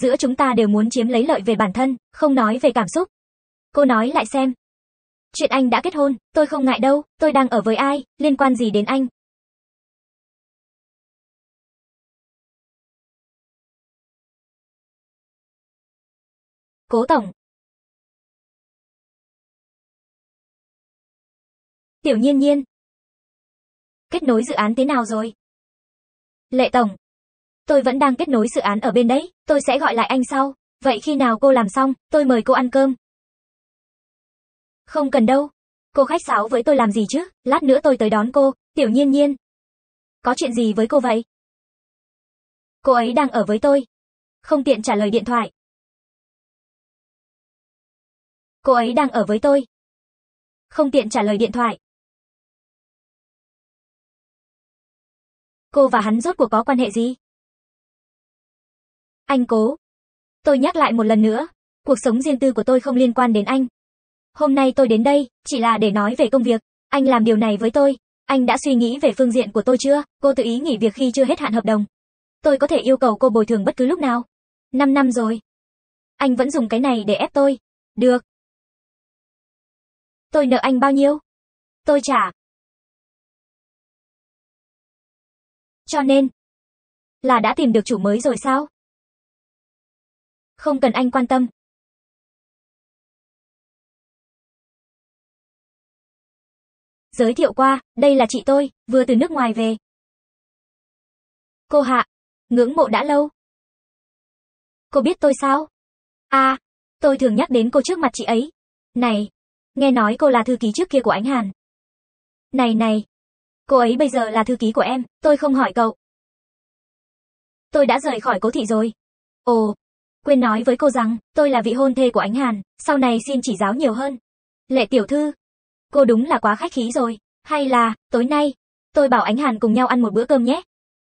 Giữa chúng ta đều muốn chiếm lấy lợi về bản thân, không nói về cảm xúc. Cô nói lại xem. Chuyện anh đã kết hôn, tôi không ngại đâu, tôi đang ở với ai, liên quan gì đến anh. Cố Tổng, Tiểu nhiên nhiên. Kết nối dự án thế nào rồi? Lệ Tổng. Tôi vẫn đang kết nối dự án ở bên đấy, tôi sẽ gọi lại anh sau. Vậy khi nào cô làm xong, tôi mời cô ăn cơm. Không cần đâu. Cô khách sáo với tôi làm gì chứ, lát nữa tôi tới đón cô, tiểu nhiên nhiên. Có chuyện gì với cô vậy? Cô ấy đang ở với tôi. Không tiện trả lời điện thoại. Cô ấy đang ở với tôi. Không tiện trả lời điện thoại. Cô và hắn rốt cuộc có quan hệ gì? Anh cố. Tôi nhắc lại một lần nữa, cuộc sống riêng tư của tôi không liên quan đến anh. Hôm nay tôi đến đây, chỉ là để nói về công việc. Anh làm điều này với tôi. Anh đã suy nghĩ về phương diện của tôi chưa? Cô tự ý nghỉ việc khi chưa hết hạn hợp đồng. Tôi có thể yêu cầu cô bồi thường bất cứ lúc nào. 5 năm rồi. Anh vẫn dùng cái này để ép tôi. Được. Tôi nợ anh bao nhiêu? Tôi trả. Cho nên, là đã tìm được chủ mới rồi sao? Không cần anh quan tâm. Giới thiệu qua, đây là chị tôi, vừa từ nước ngoài về. Cô Hạ, ngưỡng mộ đã lâu. Cô biết tôi sao? À, tôi thường nhắc đến cô trước mặt chị ấy. Này, nghe nói cô là thư ký trước kia của ánh Hàn. Này này, cô ấy bây giờ là thư ký của em, tôi không hỏi cậu. Tôi đã rời khỏi cố thị rồi. Ồ, quên nói với cô rằng, tôi là vị hôn thê của ánh Hàn, sau này xin chỉ giáo nhiều hơn. Lệ tiểu thư, cô đúng là quá khách khí rồi, hay là, tối nay, tôi bảo ánh Hàn cùng nhau ăn một bữa cơm nhé.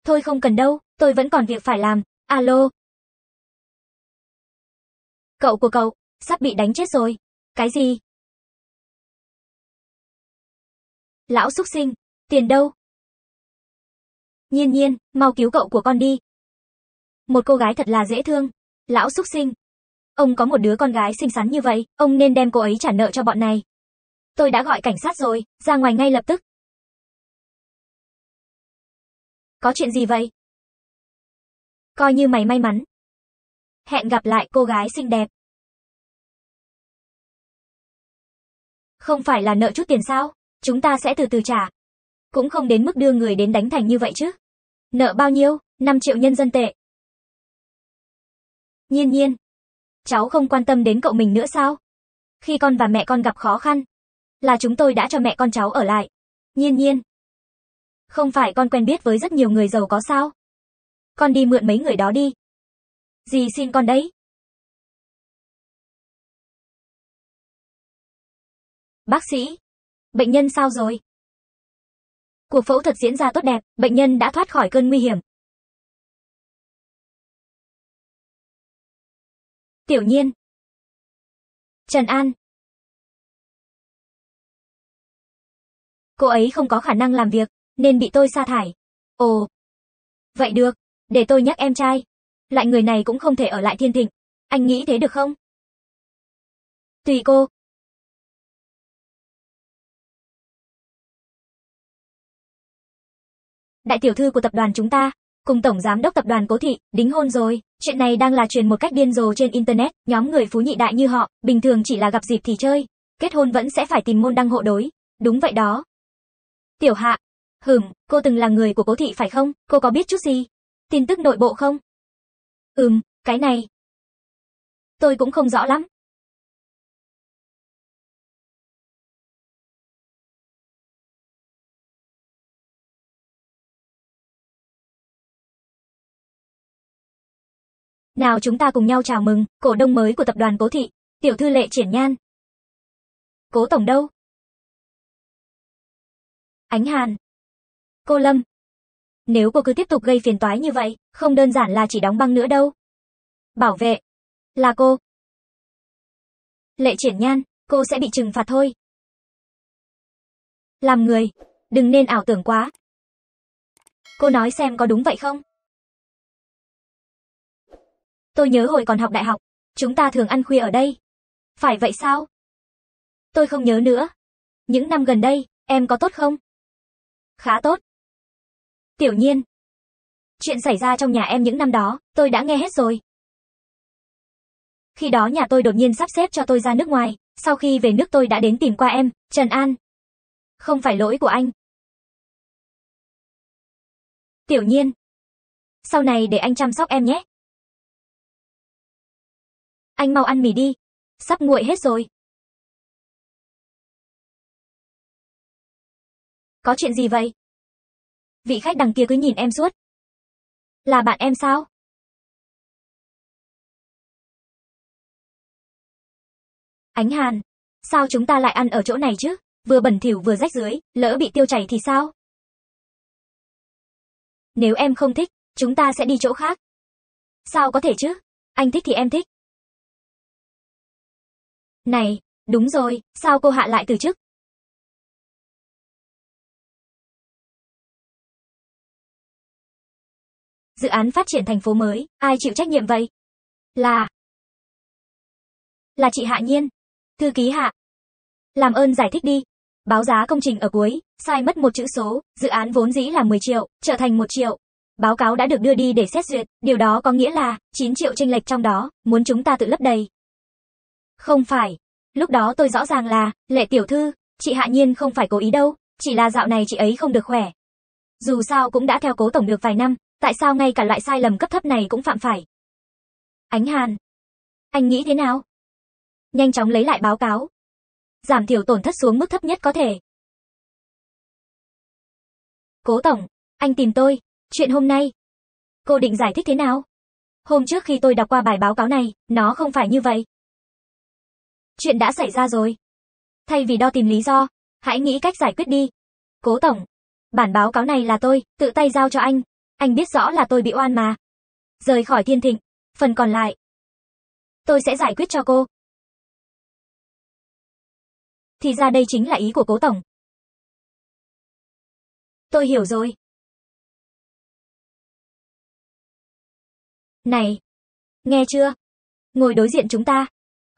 Thôi không cần đâu, tôi vẫn còn việc phải làm, alo. Cậu của cậu, sắp bị đánh chết rồi. Cái gì? Lão xúc sinh, tiền đâu? Nhiên nhiên, mau cứu cậu của con đi. Một cô gái thật là dễ thương. Lão xúc sinh. Ông có một đứa con gái xinh xắn như vậy, ông nên đem cô ấy trả nợ cho bọn này. Tôi đã gọi cảnh sát rồi, ra ngoài ngay lập tức. Có chuyện gì vậy? Coi như mày may mắn. Hẹn gặp lại cô gái xinh đẹp. Không phải là nợ chút tiền sao? Chúng ta sẽ từ từ trả. Cũng không đến mức đưa người đến đánh thành như vậy chứ. Nợ bao nhiêu? 5 triệu nhân dân tệ. Nhiên nhiên. Cháu không quan tâm đến cậu mình nữa sao? Khi con và mẹ con gặp khó khăn, là chúng tôi đã cho mẹ con cháu ở lại. Nhiên nhiên. Không phải con quen biết với rất nhiều người giàu có sao? Con đi mượn mấy người đó đi. Dì xin con đấy. Bác sĩ. Bệnh nhân sao rồi? Cuộc phẫu thuật diễn ra tốt đẹp, bệnh nhân đã thoát khỏi cơn nguy hiểm. Tiểu nhiên. Trần An. Cô ấy không có khả năng làm việc, nên bị tôi sa thải. Ồ. Vậy được, để tôi nhắc em trai. Lại người này cũng không thể ở lại thiên thịnh. Anh nghĩ thế được không? Tùy cô. Đại tiểu thư của tập đoàn chúng ta, cùng tổng giám đốc tập đoàn Cố Thị, đính hôn rồi. Chuyện này đang là truyền một cách điên rồ trên internet, nhóm người phú nhị đại như họ, bình thường chỉ là gặp dịp thì chơi, kết hôn vẫn sẽ phải tìm môn đăng hộ đối. Đúng vậy đó. Tiểu Hạ, hừm, cô từng là người của Cố Thị phải không? Cô có biết chút gì? Tin tức nội bộ không? Ừm, cái này. Tôi cũng không rõ lắm. Nào chúng ta cùng nhau chào mừng, cổ đông mới của tập đoàn Cố Thị, tiểu thư lệ triển nhan. Cố tổng đâu? Ánh Hàn. Cô Lâm. Nếu cô cứ tiếp tục gây phiền toái như vậy, không đơn giản là chỉ đóng băng nữa đâu. Bảo vệ. Là cô. Lệ triển nhan, cô sẽ bị trừng phạt thôi. Làm người, đừng nên ảo tưởng quá. Cô nói xem có đúng vậy không? Tôi nhớ hồi còn học đại học, chúng ta thường ăn khuya ở đây. Phải vậy sao? Tôi không nhớ nữa. Những năm gần đây, em có tốt không? Khá tốt. Tiểu nhiên. Chuyện xảy ra trong nhà em những năm đó, tôi đã nghe hết rồi. Khi đó nhà tôi đột nhiên sắp xếp cho tôi ra nước ngoài, sau khi về nước tôi đã đến tìm qua em, Trần An. Không phải lỗi của anh. Tiểu nhiên. Sau này để anh chăm sóc em nhé. Anh mau ăn mì đi. Sắp nguội hết rồi. Có chuyện gì vậy? Vị khách đằng kia cứ nhìn em suốt. Là bạn em sao? Ánh Hàn, sao chúng ta lại ăn ở chỗ này chứ? Vừa bẩn thỉu vừa rách dưới, lỡ bị tiêu chảy thì sao? Nếu em không thích, chúng ta sẽ đi chỗ khác. Sao có thể chứ? Anh thích thì em thích. Này, đúng rồi, sao cô Hạ lại từ chức? Dự án phát triển thành phố mới, ai chịu trách nhiệm vậy? Là... Là chị Hạ Nhiên. Thư ký Hạ. Làm ơn giải thích đi. Báo giá công trình ở cuối, sai mất một chữ số, dự án vốn dĩ là 10 triệu, trở thành 1 triệu. Báo cáo đã được đưa đi để xét duyệt, điều đó có nghĩa là 9 triệu chênh lệch trong đó, muốn chúng ta tự lấp đầy. Không phải. Lúc đó tôi rõ ràng là, lệ tiểu thư, chị Hạ Nhiên không phải cố ý đâu, chỉ là dạo này chị ấy không được khỏe. Dù sao cũng đã theo cố tổng được vài năm, tại sao ngay cả loại sai lầm cấp thấp này cũng phạm phải? Ánh Hàn. Anh nghĩ thế nào? Nhanh chóng lấy lại báo cáo. Giảm thiểu tổn thất xuống mức thấp nhất có thể. Cố tổng, anh tìm tôi, chuyện hôm nay. Cô định giải thích thế nào? Hôm trước khi tôi đọc qua bài báo cáo này, nó không phải như vậy. Chuyện đã xảy ra rồi. Thay vì đo tìm lý do, hãy nghĩ cách giải quyết đi. Cố tổng, bản báo cáo này là tôi, tự tay giao cho anh. Anh biết rõ là tôi bị oan mà. Rời khỏi thiên thịnh, phần còn lại. Tôi sẽ giải quyết cho cô. Thì ra đây chính là ý của cố tổng. Tôi hiểu rồi. Này, nghe chưa? Ngồi đối diện chúng ta.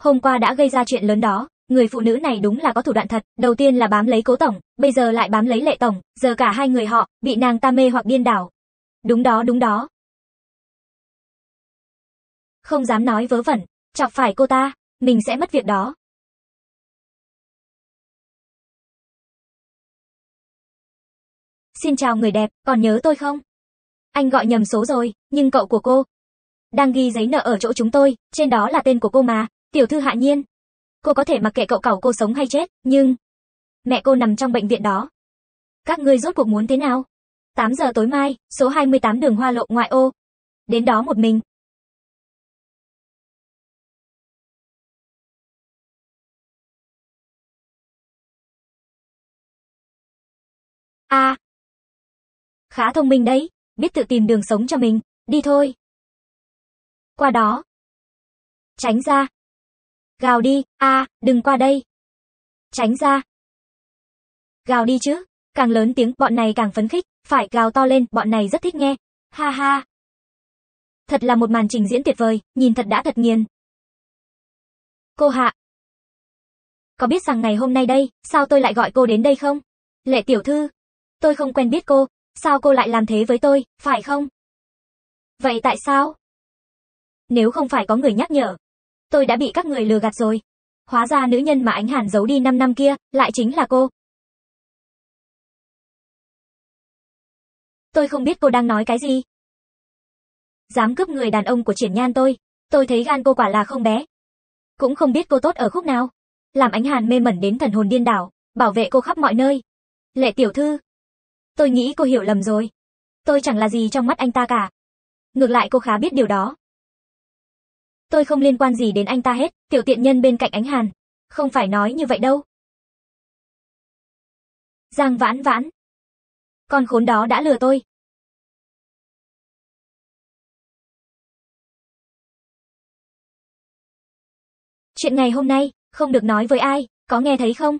Hôm qua đã gây ra chuyện lớn đó, người phụ nữ này đúng là có thủ đoạn thật, đầu tiên là bám lấy cố tổng, bây giờ lại bám lấy lệ tổng, giờ cả hai người họ, bị nàng ta mê hoặc điên đảo. Đúng đó đúng đó. Không dám nói vớ vẩn, chọc phải cô ta, mình sẽ mất việc đó. Xin chào người đẹp, còn nhớ tôi không? Anh gọi nhầm số rồi, nhưng cậu của cô. Đang ghi giấy nợ ở chỗ chúng tôi, trên đó là tên của cô mà, tiểu thư hạ nhiên. Cô có thể mặc kệ cậu cẩu cô sống hay chết, nhưng... Mẹ cô nằm trong bệnh viện đó. Các ngươi rốt cuộc muốn thế nào? 8 giờ tối mai, số 28 đường Hoa Lộ ngoại ô. Đến đó một mình. A, à, Khá thông minh đấy, biết tự tìm đường sống cho mình, đi thôi. Qua đó. Tránh ra. Gào đi, a, đừng qua đây. Tránh ra. Gào đi chứ, càng lớn tiếng bọn này càng phấn khích, phải gào to lên, bọn này rất thích nghe. Ha ha. Thật là một màn trình diễn tuyệt vời, nhìn thật đã thật nghiền. Cô Hạ. Có biết rằng ngày hôm nay đây, sao tôi lại gọi cô đến đây không? Lệ tiểu thư. Tôi không quen biết cô, Sao cô lại làm thế với tôi, phải không? Vậy tại sao? Nếu không phải có người nhắc nhở, tôi đã bị các người lừa gạt rồi. Hóa ra nữ nhân mà ánh hàn giấu đi 5 năm kia, lại chính là cô. Tôi không biết cô đang nói cái gì. Dám cướp người đàn ông của triển nhan tôi, tôi thấy gan cô quả là không bé. Cũng không biết cô tốt ở khúc nào. Làm ánh hàn mê mẩn đến thần hồn điên đảo, bảo vệ cô khắp mọi nơi. Lệ tiểu thư, Tôi nghĩ cô hiểu lầm rồi. Tôi chẳng là gì trong mắt anh ta cả. Ngược lại cô khá biết điều đó. Tôi không liên quan gì đến anh ta hết, tiểu tiện nhân bên cạnh ánh hàn. Không phải nói như vậy đâu. Giang vãn vãn. Con khốn đó đã lừa tôi. Chuyện ngày hôm nay, không được nói với ai, có nghe thấy không?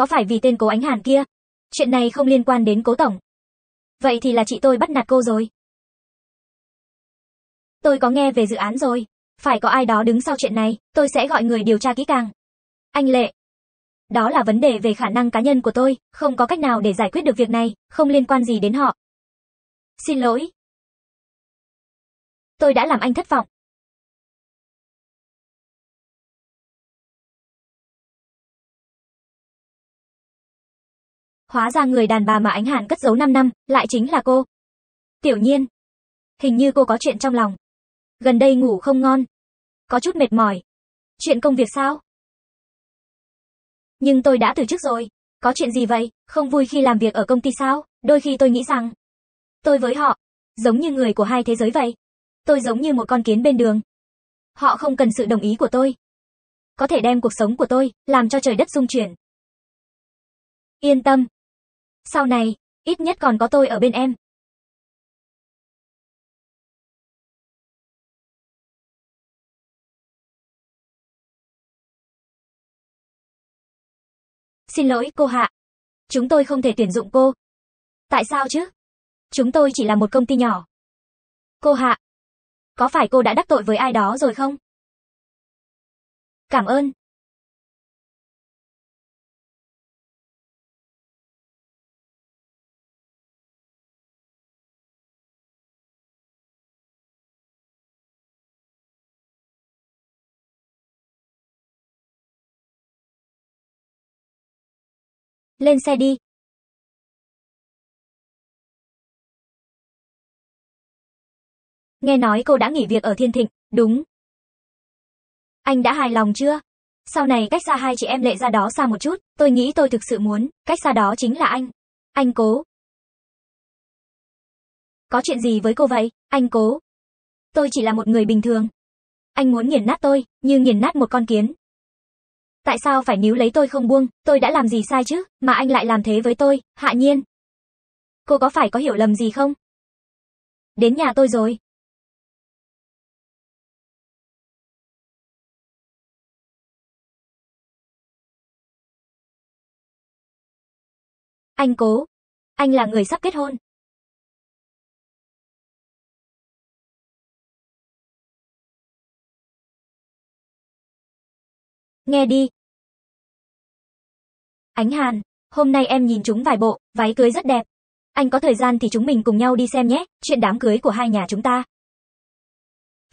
Có phải vì tên cố ánh hàn kia? Chuyện này không liên quan đến cố tổng. Vậy thì là chị tôi bắt nạt cô rồi. Tôi có nghe về dự án rồi. Phải có ai đó đứng sau chuyện này, tôi sẽ gọi người điều tra kỹ càng. Anh Lệ. Đó là vấn đề về khả năng cá nhân của tôi, không có cách nào để giải quyết được việc này, không liên quan gì đến họ. Xin lỗi. Tôi đã làm anh thất vọng. Hóa ra người đàn bà mà ánh hàn cất giấu 5 năm, lại chính là cô. Tiểu nhiên. Hình như cô có chuyện trong lòng. Gần đây ngủ không ngon. Có chút mệt mỏi. Chuyện công việc sao? Nhưng tôi đã từ chức rồi. Có chuyện gì vậy? Không vui khi làm việc ở công ty sao? Đôi khi tôi nghĩ rằng, tôi với họ, giống như người của hai thế giới vậy. Tôi giống như một con kiến bên đường. Họ không cần sự đồng ý của tôi. Có thể đem cuộc sống của tôi, làm cho trời đất rung chuyển. Yên tâm. Sau này, ít nhất còn có tôi ở bên em. Xin lỗi cô Hạ. Chúng tôi không thể tuyển dụng cô. Tại sao chứ? Chúng tôi chỉ là một công ty nhỏ. Cô Hạ. Có phải cô đã đắc tội với ai đó rồi không? Cảm ơn. Lên xe đi. Nghe nói cô đã nghỉ việc ở Thiên Thịnh, đúng. Anh đã hài lòng chưa? Sau này cách xa hai chị em lệ ra đó xa một chút, tôi nghĩ tôi thực sự muốn, cách xa đó chính là anh. Anh cố. Có chuyện gì với cô vậy, anh cố. Tôi chỉ là một người bình thường. Anh muốn nghiền nát tôi, như nghiền nát một con kiến. Tại sao phải níu lấy tôi không buông, tôi đã làm gì sai chứ, mà anh lại làm thế với tôi, hạ nhiên. Cô có phải có hiểu lầm gì không? Đến nhà tôi rồi. Anh cố. Anh là người sắp kết hôn. Nghe đi. Ánh Hàn, hôm nay em nhìn chúng vài bộ, váy cưới rất đẹp. Anh có thời gian thì chúng mình cùng nhau đi xem nhé, chuyện đám cưới của hai nhà chúng ta.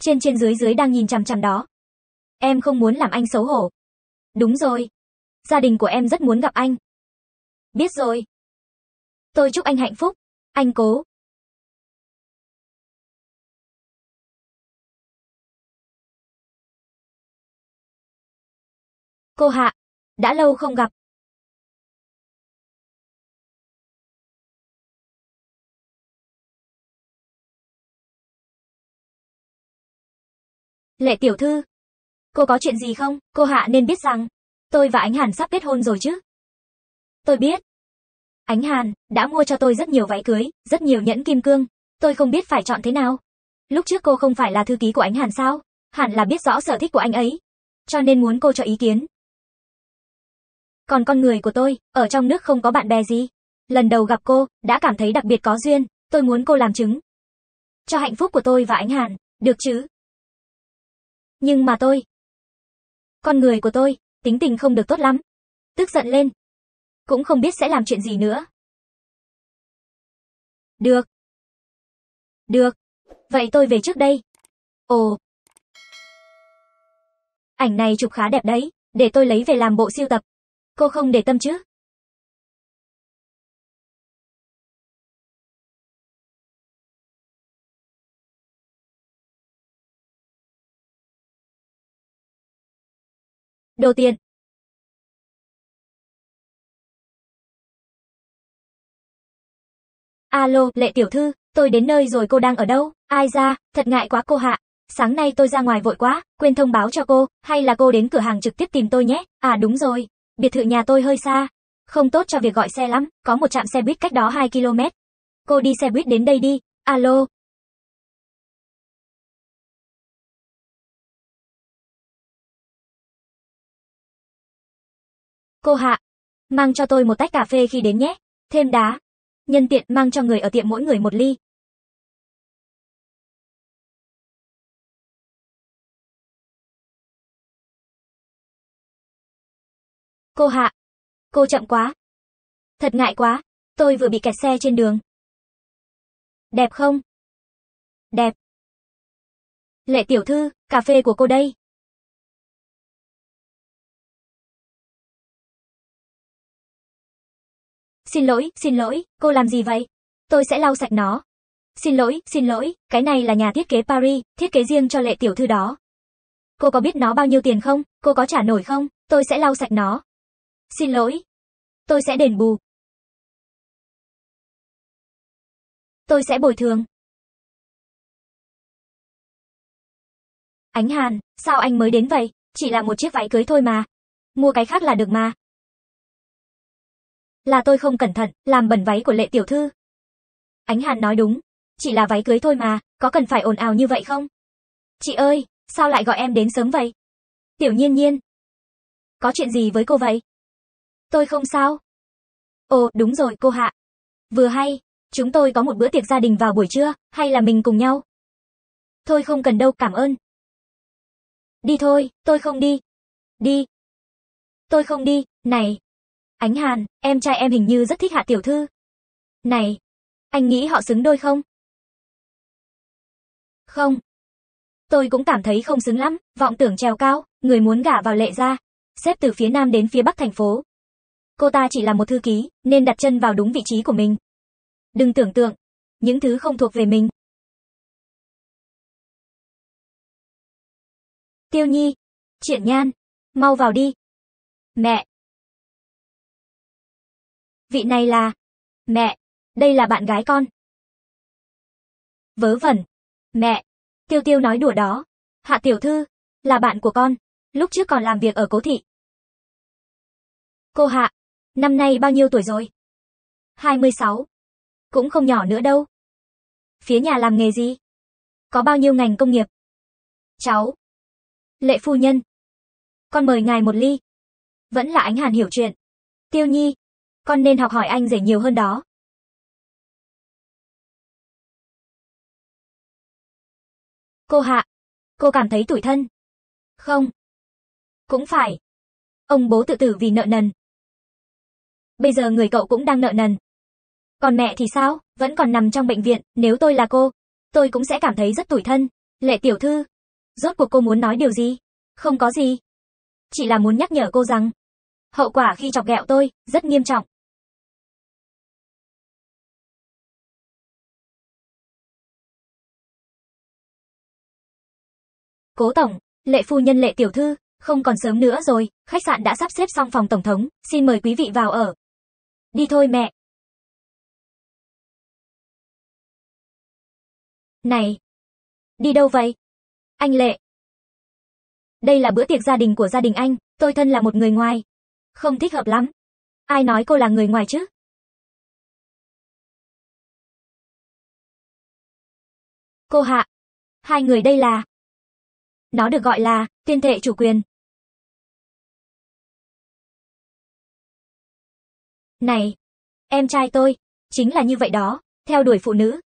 Trên trên dưới dưới đang nhìn chằm chằm đó. Em không muốn làm anh xấu hổ. Đúng rồi. Gia đình của em rất muốn gặp anh. Biết rồi. Tôi chúc anh hạnh phúc. Anh cố. Cô Hạ. Đã lâu không gặp. Lệ tiểu thư. Cô có chuyện gì không? Cô Hạ nên biết rằng, tôi và Ánh Hàn sắp kết hôn rồi chứ. Tôi biết. Ánh Hàn đã mua cho tôi rất nhiều váy cưới, rất nhiều nhẫn kim cương. Tôi không biết phải chọn thế nào. Lúc trước cô không phải là thư ký của Ánh Hàn sao? Hẳn là biết rõ sở thích của anh ấy. Cho nên muốn cô cho ý kiến. Còn con người của tôi, ở trong nước không có bạn bè gì. Lần đầu gặp cô, đã cảm thấy đặc biệt có duyên, tôi muốn cô làm chứng. Cho hạnh phúc của tôi và Ánh Hàn, được chứ? Nhưng mà tôi... Con người của tôi, tính tình không được tốt lắm. Tức giận lên. Cũng không biết sẽ làm chuyện gì nữa. Được. Được. Vậy tôi về trước đây. Ồ. Ảnh này chụp khá đẹp đấy, để tôi lấy về làm bộ siêu tập. Cô không để tâm chứ? Đồ tiền. Alo, lệ tiểu thư, tôi đến nơi rồi cô đang ở đâu? Ai ra, thật ngại quá cô hạ. Sáng nay tôi ra ngoài vội quá, quên thông báo cho cô, hay là cô đến cửa hàng trực tiếp tìm tôi nhé? À đúng rồi, biệt thự nhà tôi hơi xa. Không tốt cho việc gọi xe lắm, có một trạm xe buýt cách đó 2 km. Cô đi xe buýt đến đây đi, alo. Cô Hạ, mang cho tôi một tách cà phê khi đến nhé, thêm đá. Nhân tiện mang cho người ở tiệm mỗi người một ly. Cô Hạ, cô chậm quá. Thật ngại quá, tôi vừa bị kẹt xe trên đường. Đẹp không? Đẹp. Lệ tiểu thư, cà phê của cô đây. Xin lỗi, xin lỗi, cô làm gì vậy? Tôi sẽ lau sạch nó. Xin lỗi, xin lỗi, cái này là nhà thiết kế Paris, thiết kế riêng cho lệ tiểu thư đó. Cô có biết nó bao nhiêu tiền không? Cô có trả nổi không? Tôi sẽ lau sạch nó. Xin lỗi. Tôi sẽ đền bù. Tôi sẽ bồi thường. Ánh Hàn, sao anh mới đến vậy? Chỉ là một chiếc váy cưới thôi mà. Mua cái khác là được mà. Là tôi không cẩn thận, làm bẩn váy của lệ tiểu thư. Ánh Hàn nói đúng. Chỉ là váy cưới thôi mà, có cần phải ồn ào như vậy không? Chị ơi, sao lại gọi em đến sớm vậy? Tiểu nhiên nhiên. Có chuyện gì với cô vậy? Tôi không sao. Ồ, đúng rồi, cô Hạ. Vừa hay, chúng tôi có một bữa tiệc gia đình vào buổi trưa, hay là mình cùng nhau? Thôi không cần đâu, cảm ơn. Đi thôi, tôi không đi. Đi. Tôi không đi, này. Ánh Hàn, em trai em hình như rất thích Hạ tiểu thư. Này, anh nghĩ họ xứng đôi không? Không. Tôi cũng cảm thấy không xứng lắm, vọng tưởng trèo cao, người muốn gả vào lệ gia, xếp từ phía nam đến phía bắc thành phố. Cô ta chỉ là một thư ký, nên đặt chân vào đúng vị trí của mình. Đừng tưởng tượng, những thứ không thuộc về mình. Tiêu Nhi, Triển Nhan, mau vào đi. Mẹ. Vị này là... Mẹ, đây là bạn gái con. Vớ vẩn. Mẹ. Tiêu Tiêu nói đùa đó. Hạ tiểu thư, là bạn của con, lúc trước còn làm việc ở cố thị. Cô Hạ, năm nay bao nhiêu tuổi rồi? 26. Cũng không nhỏ nữa đâu. Phía nhà làm nghề gì? Có bao nhiêu ngành công nghiệp? Cháu. Lệ phu nhân. Con mời ngài một ly. Vẫn là ánh hàn hiểu chuyện. Tiêu nhi. Con nên học hỏi anh rể nhiều hơn đó. Cô Hạ. Cô cảm thấy tủi thân. Không. Cũng phải. Ông bố tự tử vì nợ nần. Bây giờ người cậu cũng đang nợ nần. Còn mẹ thì sao, vẫn còn nằm trong bệnh viện, nếu tôi là cô, tôi cũng sẽ cảm thấy rất tủi thân. Lệ tiểu thư, rốt cuộc cô muốn nói điều gì? Không có gì. Chỉ là muốn nhắc nhở cô rằng, hậu quả khi chọc ghẹo tôi, rất nghiêm trọng. Cố tổng, lệ phu nhân lệ tiểu thư, không còn sớm nữa rồi, khách sạn đã sắp xếp xong phòng tổng thống, xin mời quý vị vào ở. Đi thôi mẹ. Này. Đi đâu vậy? Anh Lệ. Đây là bữa tiệc gia đình của gia đình anh, tôi thân là một người ngoài. Không thích hợp lắm. Ai nói cô là người ngoài chứ? Cô Hạ. Hai người đây là... Nó được gọi là tuyên thệ chủ quyền. Này, em trai tôi, chính là như vậy đó, theo đuổi phụ nữ.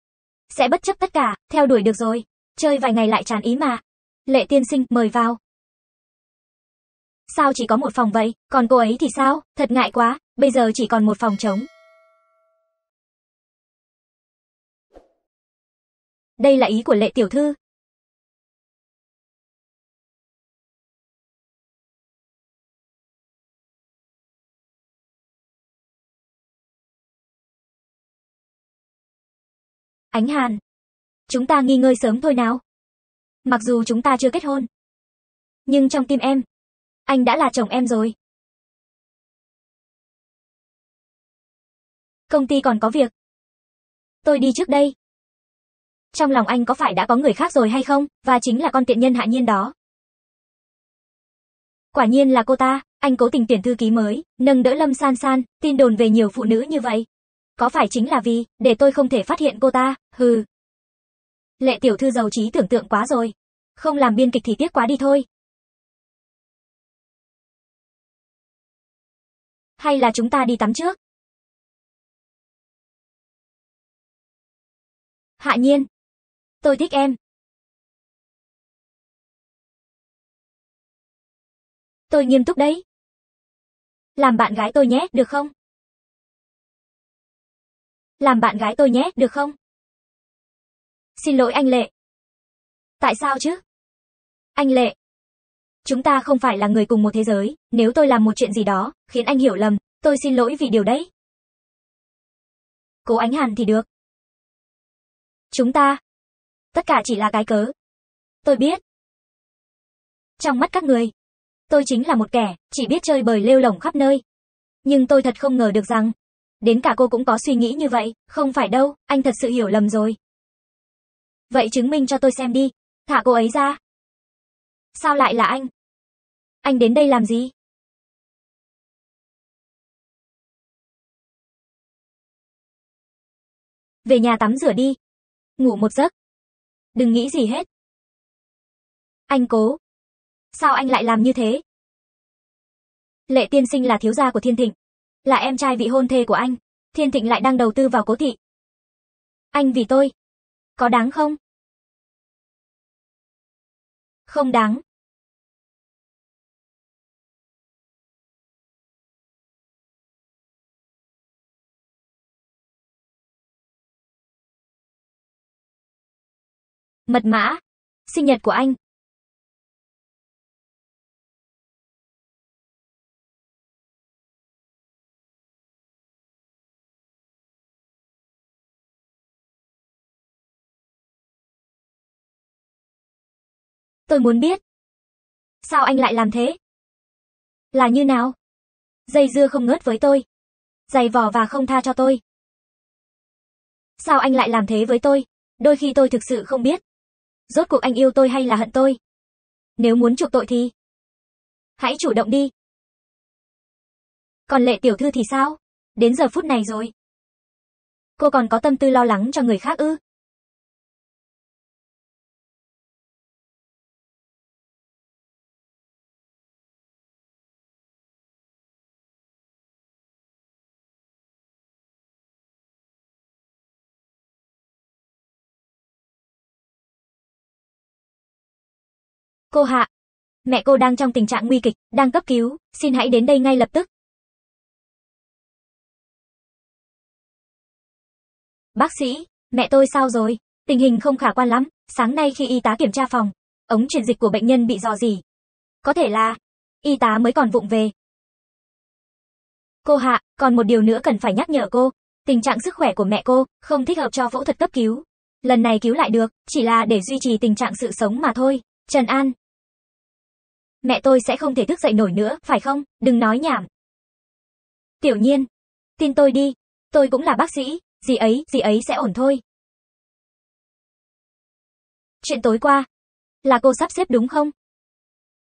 Sẽ bất chấp tất cả, theo đuổi được rồi, chơi vài ngày lại chán ý mà. Lệ tiên sinh, mời vào. Sao chỉ có một phòng vậy, còn cô ấy thì sao, thật ngại quá, bây giờ chỉ còn một phòng trống. Đây là ý của lệ tiểu thư, Ánh Hàn. Chúng ta nghi ngơi sớm thôi nào. Mặc dù chúng ta chưa kết hôn. Nhưng trong tim em, anh đã là chồng em rồi. Công ty còn có việc. Tôi đi trước đây. Trong lòng anh có phải đã có người khác rồi hay không, và chính là con tiện nhân hạ nhiên đó. Quả nhiên là cô ta, anh cố tình tuyển thư ký mới, nâng đỡ Lâm San San, tin đồn về nhiều phụ nữ như vậy. Có phải chính là vì, để tôi không thể phát hiện cô ta, hừ. Lệ tiểu thư giàu trí tưởng tượng quá rồi. Không làm biên kịch thì tiếc quá đi thôi. Hay là chúng ta đi tắm trước? Hạ nhiên. Tôi thích em. Tôi nghiêm túc đấy. Làm bạn gái tôi nhé, được không? Làm bạn gái tôi nhé, được không? Xin lỗi anh Lệ. Tại sao chứ? Anh Lệ. Chúng ta không phải là người cùng một thế giới, nếu tôi làm một chuyện gì đó, khiến anh hiểu lầm, tôi xin lỗi vì điều đấy. Cố Ánh Hàn thì được. Chúng ta. Tất cả chỉ là cái cớ. Tôi biết. Trong mắt các người, tôi chính là một kẻ, chỉ biết chơi bời lêu lổng khắp nơi. Nhưng tôi thật không ngờ được rằng, đến cả cô cũng có suy nghĩ như vậy, không phải đâu, anh thật sự hiểu lầm rồi. Vậy chứng minh cho tôi xem đi, thả cô ấy ra. Sao lại là anh? Anh đến đây làm gì? Về nhà tắm rửa đi. Ngủ một giấc. Đừng nghĩ gì hết. Anh cố. Sao anh lại làm như thế? Lệ tiên sinh là thiếu gia của Thiên Thịnh. Là em trai vị hôn thê của anh. Thiên Thịnh lại đang đầu tư vào cố thị. Anh vì tôi. Có đáng không? Không đáng. Mật mã. Sinh nhật của anh. Tôi muốn biết. Sao anh lại làm thế? Là như nào? Dây dưa không ngớt với tôi. Dày vò và không tha cho tôi. Sao anh lại làm thế với tôi? Đôi khi tôi thực sự không biết. Rốt cuộc anh yêu tôi hay là hận tôi? Nếu muốn chuộc tội thì... Hãy chủ động đi. Còn lệ tiểu thư thì sao? Đến giờ phút này rồi. Cô còn có tâm tư lo lắng cho người khác ư? Cô Hạ, mẹ cô đang trong tình trạng nguy kịch, đang cấp cứu, xin hãy đến đây ngay lập tức. Bác sĩ, mẹ tôi sao rồi? Tình hình không khả quan lắm, sáng nay khi y tá kiểm tra phòng, ống truyền dịch của bệnh nhân bị dò dỉ. Có thể là, y tá mới còn vụng về. Cô Hạ, còn một điều nữa cần phải nhắc nhở cô, tình trạng sức khỏe của mẹ cô không thích hợp cho phẫu thuật cấp cứu. Lần này cứu lại được, chỉ là để duy trì tình trạng sự sống mà thôi. Trần An, Mẹ tôi sẽ không thể thức dậy nổi nữa, phải không? Đừng nói nhảm. Tiểu nhiên. Tin tôi đi. Tôi cũng là bác sĩ. Gì ấy, gì ấy sẽ ổn thôi. Chuyện tối qua. Là cô sắp xếp đúng không?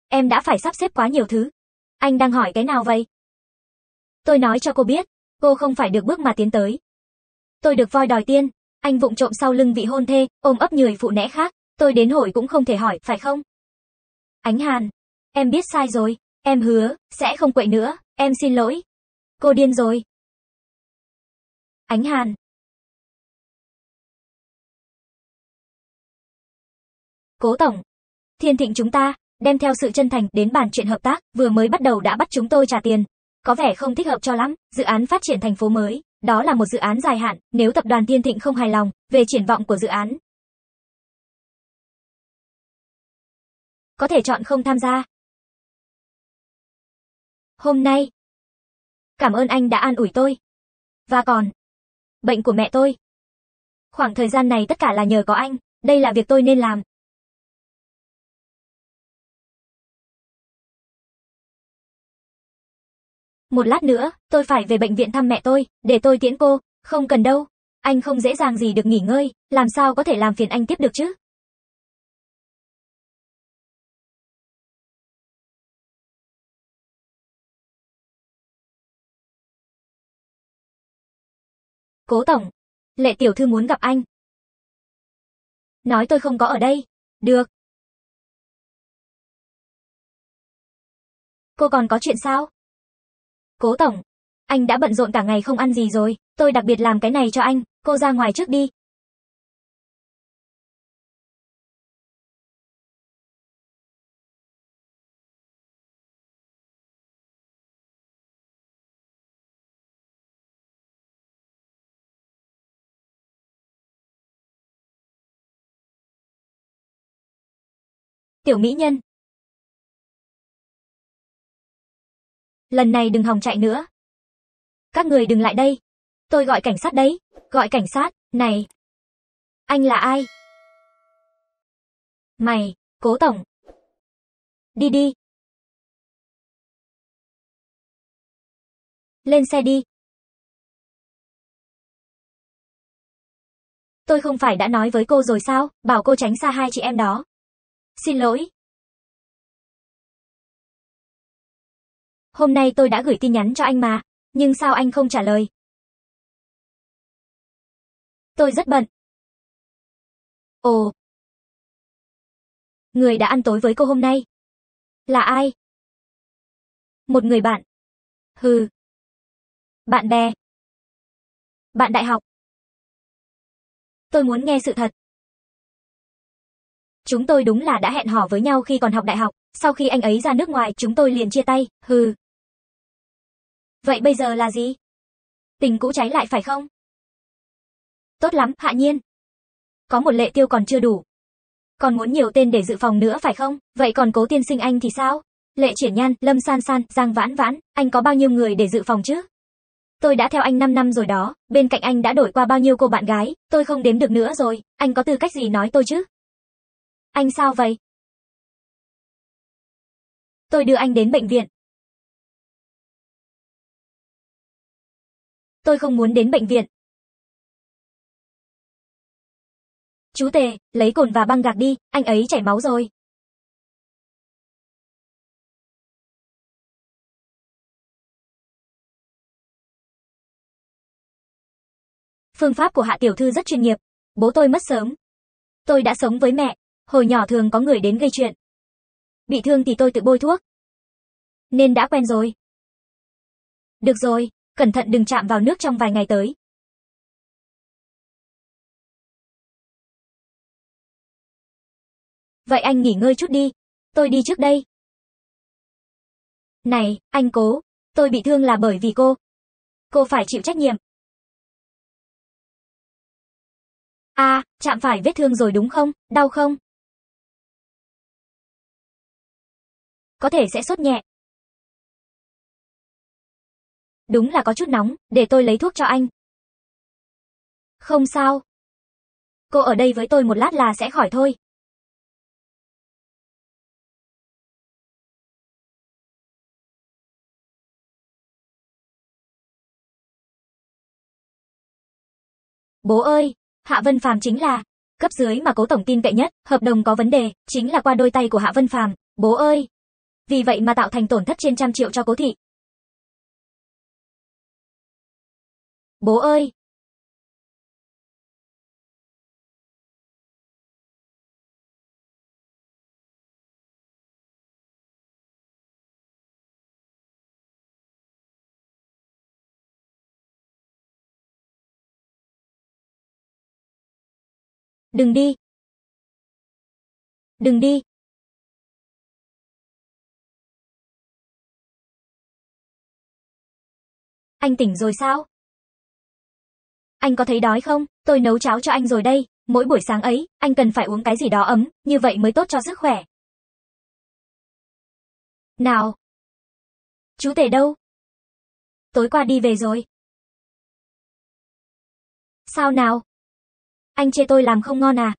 Em đã phải sắp xếp quá nhiều thứ. Anh đang hỏi cái nào vậy? Tôi nói cho cô biết. Cô không phải được bước mà tiến tới. Tôi được voi đòi tiên. Anh vụng trộm sau lưng vị hôn thê, ôm ấp người phụ nẽ khác. Tôi đến hỏi cũng không thể hỏi, phải không? Ánh Hàn, Em biết sai rồi, em hứa, sẽ không quậy nữa, em xin lỗi. Cô điên rồi. Ánh Hàn. Cố Tổng. Thiên thịnh chúng ta, đem theo sự chân thành đến bàn chuyện hợp tác, vừa mới bắt đầu đã bắt chúng tôi trả tiền. Có vẻ không thích hợp cho lắm, dự án phát triển thành phố mới, đó là một dự án dài hạn, nếu tập đoàn Thiên Thịnh không hài lòng về triển vọng của dự án. Có thể chọn không tham gia, Hôm nay. Cảm ơn anh đã an ủi tôi. Và còn. Bệnh của mẹ tôi. Khoảng thời gian này tất cả là nhờ có anh, đây là việc tôi nên làm. Một lát nữa, tôi phải về bệnh viện thăm mẹ tôi, để tôi tiễn cô, không cần đâu. Anh không dễ dàng gì được nghỉ ngơi, làm sao có thể làm phiền anh tiếp được chứ? Cố tổng, Lệ tiểu thư muốn gặp anh. Nói tôi không có ở đây. Được. Cô còn có chuyện sao? Cố tổng, anh đã bận rộn cả ngày không ăn gì rồi, tôi đặc biệt làm cái này cho anh, cô ra ngoài trước đi. Tiểu mỹ nhân. Lần này đừng hòng chạy nữa. Các người đừng lại đây. Tôi gọi cảnh sát đấy. Gọi cảnh sát, này. Anh là ai? Mày, cố tổng. Đi đi. Lên xe đi. Tôi không phải đã nói với cô rồi sao, bảo cô tránh xa hai chị em đó. Xin lỗi. Hôm nay tôi đã gửi tin nhắn cho anh mà, nhưng sao anh không trả lời? Tôi rất bận. Ồ. Người đã ăn tối với cô hôm nay. Là ai? Một người bạn. Hừ. Bạn bè. Bạn đại học. Tôi muốn nghe sự thật. Chúng tôi đúng là đã hẹn hò với nhau khi còn học đại học, sau khi anh ấy ra nước ngoài chúng tôi liền chia tay, hừ. Vậy bây giờ là gì? Tình cũ cháy lại phải không? Tốt lắm, hạ nhiên. Có một lệ tiêu còn chưa đủ. Còn muốn nhiều tên để dự phòng nữa phải không? Vậy còn cố tiên sinh anh thì sao? Lệ triển nhan, lâm san san, giang vãn vãn, anh có bao nhiêu người để dự phòng chứ? Tôi đã theo anh 5 năm rồi đó, bên cạnh anh đã đổi qua bao nhiêu cô bạn gái, tôi không đếm được nữa rồi, anh có tư cách gì nói tôi chứ? Anh sao vậy? Tôi đưa anh đến bệnh viện. Tôi không muốn đến bệnh viện. Chú Tề, lấy cồn và băng gạc đi, anh ấy chảy máu rồi. Phương pháp của Hạ Tiểu Thư rất chuyên nghiệp. Bố tôi mất sớm. Tôi đã sống với mẹ. Hồi nhỏ thường có người đến gây chuyện. Bị thương thì tôi tự bôi thuốc. Nên đã quen rồi. Được rồi, cẩn thận đừng chạm vào nước trong vài ngày tới. Vậy anh nghỉ ngơi chút đi. Tôi đi trước đây. Này, anh cố. Tôi bị thương là bởi vì cô. Cô phải chịu trách nhiệm. À, chạm phải vết thương rồi đúng không? Đau không? Có thể sẽ sốt nhẹ. Đúng là có chút nóng, để tôi lấy thuốc cho anh. Không sao. Cô ở đây với tôi một lát là sẽ khỏi thôi. Bố ơi, Hạ Vân Phàm chính là cấp dưới mà Cố tổng tin cậy nhất, hợp đồng có vấn đề, chính là qua đôi tay của Hạ Vân Phàm, bố ơi. Vì vậy mà tạo thành tổn thất trên trăm triệu cho Cố thị. Bố ơi. Đừng đi. Đừng đi. Anh tỉnh rồi sao? Anh có thấy đói không? Tôi nấu cháo cho anh rồi đây. Mỗi buổi sáng ấy, anh cần phải uống cái gì đó ấm, như vậy mới tốt cho sức khỏe. Nào. Chú tể đâu? Tối qua đi về rồi. Sao nào? Anh chê tôi làm không ngon à?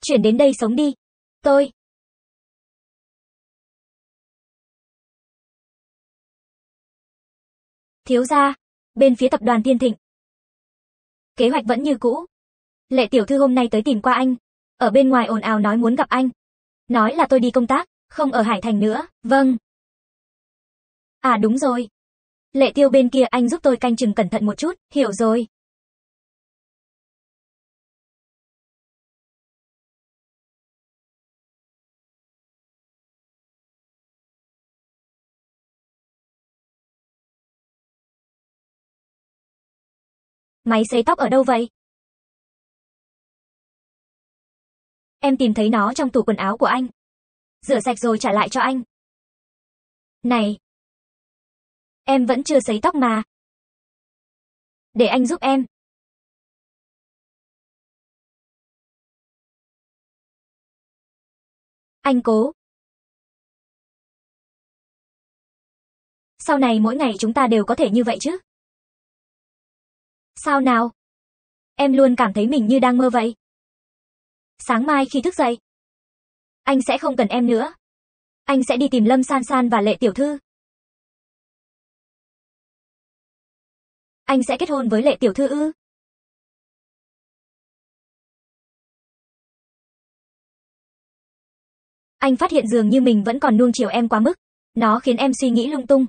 Chuyển đến đây sống đi. Tôi. Thiếu gia, bên phía tập đoàn thiên Thịnh. Kế hoạch vẫn như cũ. Lệ tiểu thư hôm nay tới tìm qua anh. Ở bên ngoài ồn ào nói muốn gặp anh. Nói là tôi đi công tác, không ở Hải Thành nữa, vâng. À đúng rồi, Lệ tiêu bên kia anh giúp tôi canh chừng cẩn thận một chút, hiểu rồi. Máy sấy tóc ở đâu vậy? Em tìm thấy nó trong tủ quần áo của anh. Rửa sạch rồi trả lại cho anh. Này! Em vẫn chưa sấy tóc mà. Để anh giúp em. Anh cố. Sau này mỗi ngày chúng ta đều có thể như vậy chứ? Sao nào? Em luôn cảm thấy mình như đang mơ vậy. Sáng mai khi thức dậy, anh sẽ không cần em nữa. Anh sẽ đi tìm Lâm San San và Lệ Tiểu Thư. Anh sẽ kết hôn với Lệ Tiểu Thư ư? Anh phát hiện dường như mình vẫn còn nuông chiều em quá mức. Nó khiến em suy nghĩ lung tung.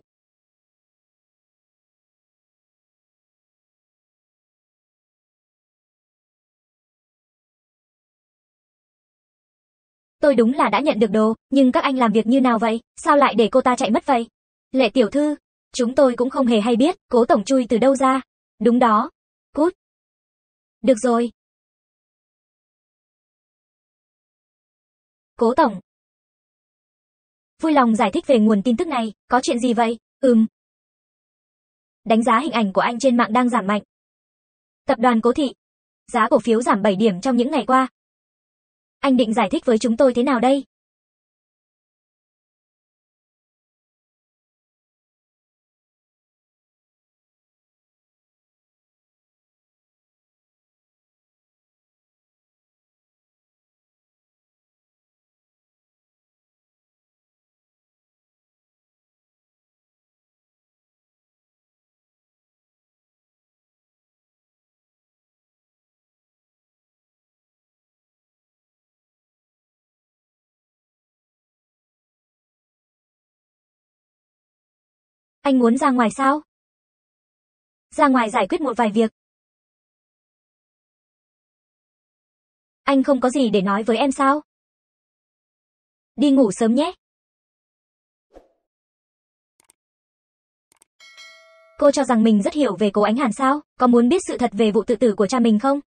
Tôi đúng là đã nhận được đồ, nhưng các anh làm việc như nào vậy? Sao lại để cô ta chạy mất vậy? Lệ tiểu thư, chúng tôi cũng không hề hay biết, cố tổng chui từ đâu ra. Đúng đó. Cút. Được rồi. Cố tổng. Vui lòng giải thích về nguồn tin tức này, có chuyện gì vậy? Ừm. Đánh giá hình ảnh của anh trên mạng đang giảm mạnh. Tập đoàn Cố Thị. Giá cổ phiếu giảm 7 điểm trong những ngày qua, anh định giải thích với chúng tôi thế nào đây? Anh muốn ra ngoài sao? Ra ngoài giải quyết một vài việc. Anh không có gì để nói với em sao? Đi ngủ sớm nhé. Cô cho rằng mình rất hiểu về cố ánh hàn sao? Có muốn biết sự thật về vụ tự tử của cha mình không?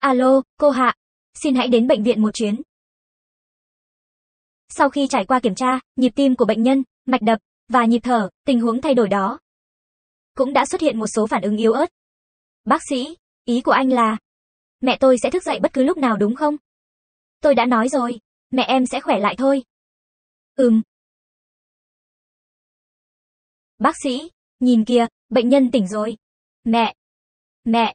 Alo, cô Hạ. Xin hãy đến bệnh viện một chuyến. Sau khi trải qua kiểm tra, nhịp tim của bệnh nhân, mạch đập, và nhịp thở, tình huống thay đổi đó. Cũng đã xuất hiện một số phản ứng yếu ớt. Bác sĩ, ý của anh là... Mẹ tôi sẽ thức dậy bất cứ lúc nào đúng không? Tôi đã nói rồi, mẹ em sẽ khỏe lại thôi. Ừm. Bác sĩ, nhìn kìa, bệnh nhân tỉnh rồi. Mẹ. Mẹ.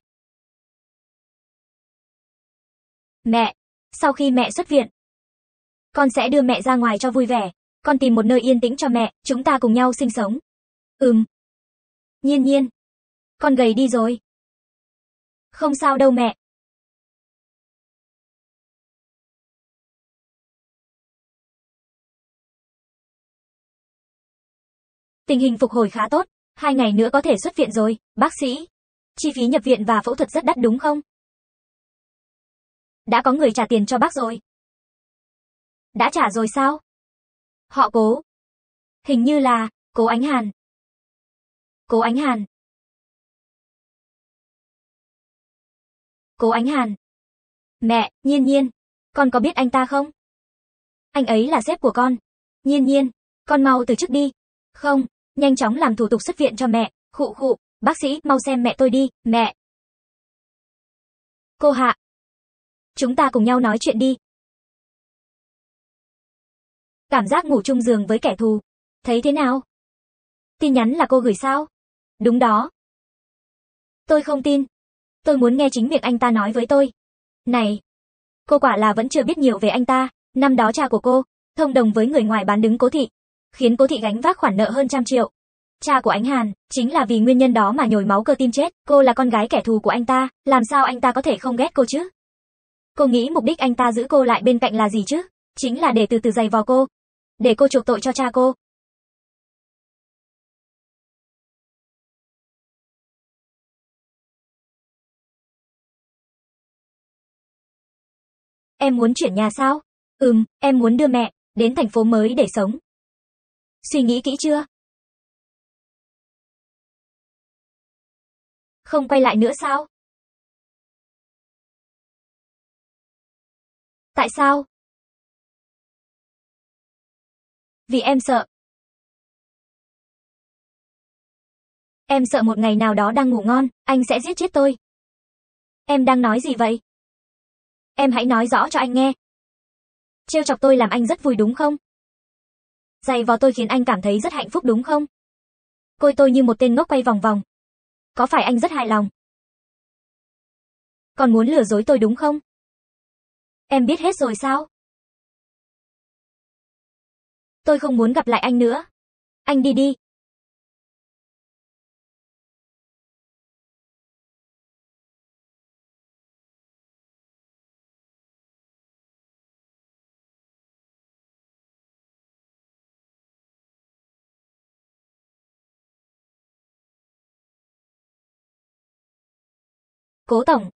Mẹ, sau khi mẹ xuất viện, con sẽ đưa mẹ ra ngoài cho vui vẻ. Con tìm một nơi yên tĩnh cho mẹ, chúng ta cùng nhau sinh sống. Ừm. Nhiên nhiên. Con gầy đi rồi. Không sao đâu mẹ. Tình hình phục hồi khá tốt, hai ngày nữa có thể xuất viện rồi, bác sĩ. Chi phí nhập viện và phẫu thuật rất đắt đúng không? Đã có người trả tiền cho bác rồi. Đã trả rồi sao? Họ cố. Hình như là, cố ánh hàn. Cố ánh hàn. Cố ánh hàn. Mẹ, nhiên nhiên. Con có biết anh ta không? Anh ấy là sếp của con. Nhiên nhiên. Con mau từ chức đi. Không, nhanh chóng làm thủ tục xuất viện cho mẹ. Khụ khụ, bác sĩ, mau xem mẹ tôi đi, mẹ. Cô Hạ, Chúng ta cùng nhau nói chuyện đi. Cảm giác ngủ chung giường với kẻ thù. Thấy thế nào? Tin nhắn là cô gửi sao? Đúng đó. Tôi không tin. Tôi muốn nghe chính miệng anh ta nói với tôi. Này, cô quả là vẫn chưa biết nhiều về anh ta. Năm đó cha của cô, thông đồng với người ngoài bán đứng cố thị, khiến cố thị gánh vác khoản nợ hơn trăm triệu. Cha của ánh Hàn, chính là vì nguyên nhân đó mà nhồi máu cơ tim chết. Cô là con gái kẻ thù của anh ta, làm sao anh ta có thể không ghét cô chứ? Cô nghĩ mục đích anh ta giữ cô lại bên cạnh là gì chứ? Chính là để từ từ giày vò cô. Để cô chuộc tội cho cha cô. Em muốn chuyển nhà sao? Ừm, em muốn đưa mẹ đến thành phố mới để sống. Suy nghĩ kỹ chưa? Không quay lại nữa sao? Tại sao? Vì em sợ. Em sợ một ngày nào đó đang ngủ ngon, anh sẽ giết chết tôi. Em đang nói gì vậy? Em hãy nói rõ cho anh nghe. Trêu chọc tôi làm anh rất vui đúng không? Giày vò tôi khiến anh cảm thấy rất hạnh phúc đúng không? Coi tôi như một tên ngốc quay vòng vòng. Có phải anh rất hài lòng? Còn muốn lừa dối tôi đúng không? Em biết hết rồi sao? Tôi không muốn gặp lại anh nữa. Anh đi đi. Cố Tổng.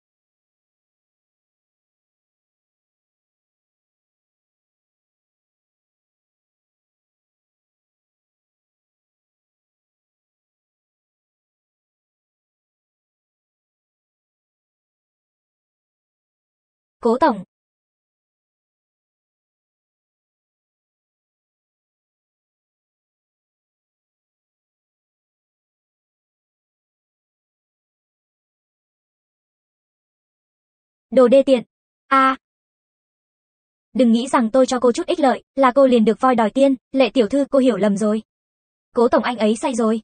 Cố Tổng. Đồ đê tiện. a Đừng nghĩ rằng tôi cho cô chút ích lợi, là cô liền được voi đòi tiên, lệ tiểu thư cô hiểu lầm rồi. Cố tổng anh ấy say rồi.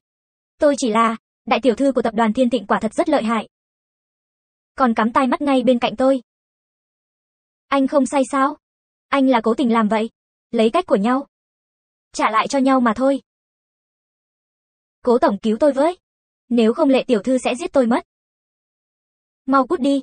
Tôi chỉ là, đại tiểu thư của tập đoàn Thiên Tịnh quả thật rất lợi hại. Còn cắm tai mắt ngay bên cạnh tôi. Anh không say sao? Anh là cố tình làm vậy. Lấy cách của nhau. Trả lại cho nhau mà thôi. Cố tổng cứu tôi với. Nếu không lệ tiểu thư sẽ giết tôi mất. Mau cút đi.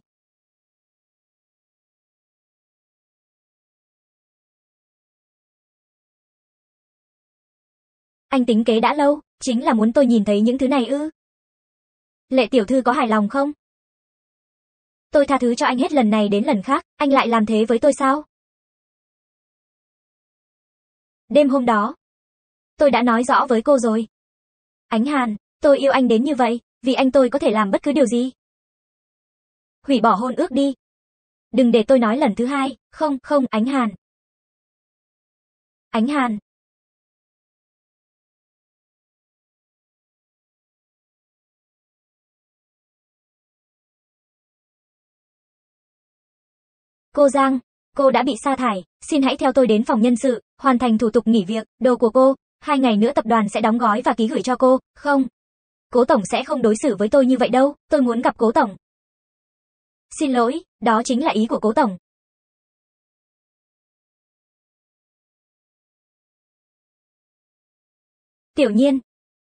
Anh tính kế đã lâu, chính là muốn tôi nhìn thấy những thứ này ư. Lệ tiểu thư có hài lòng không? Tôi tha thứ cho anh hết lần này đến lần khác, anh lại làm thế với tôi sao? Đêm hôm đó, tôi đã nói rõ với cô rồi. Ánh Hàn, tôi yêu anh đến như vậy, vì anh tôi có thể làm bất cứ điều gì. Hủy bỏ hôn ước đi. Đừng để tôi nói lần thứ hai, không, không, Ánh Hàn. Ánh Hàn, Cô Giang, cô đã bị sa thải, xin hãy theo tôi đến phòng nhân sự, hoàn thành thủ tục nghỉ việc, đồ của cô, hai ngày nữa tập đoàn sẽ đóng gói và ký gửi cho cô, không? Cố Tổng sẽ không đối xử với tôi như vậy đâu, tôi muốn gặp Cố Tổng. Xin lỗi, đó chính là ý của Cố Tổng. Tiểu nhiên,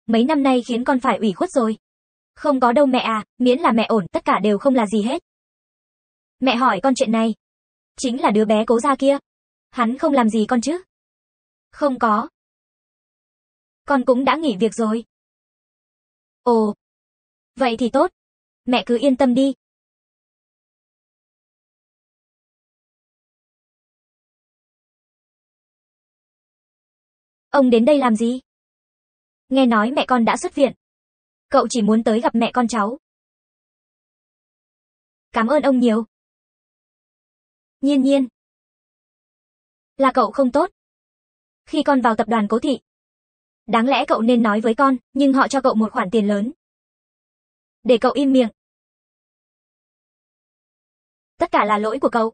mấy năm nay khiến con phải ủy khuất rồi. Không có đâu mẹ à, miễn là mẹ ổn, tất cả đều không là gì hết. Mẹ hỏi con chuyện này, Chính là đứa bé cố gia kia. Hắn không làm gì con chứ? Không có. Con cũng đã nghỉ việc rồi. Ồ. Vậy thì tốt. Mẹ cứ yên tâm đi. Ông đến đây làm gì? Nghe nói mẹ con đã xuất viện. Cậu chỉ muốn tới gặp mẹ con cháu. Cảm ơn ông nhiều. Nhiên nhiên. Là cậu không tốt. Khi con vào tập đoàn cố thị. Đáng lẽ cậu nên nói với con, nhưng họ cho cậu một khoản tiền lớn. Để cậu im miệng. Tất cả là lỗi của cậu.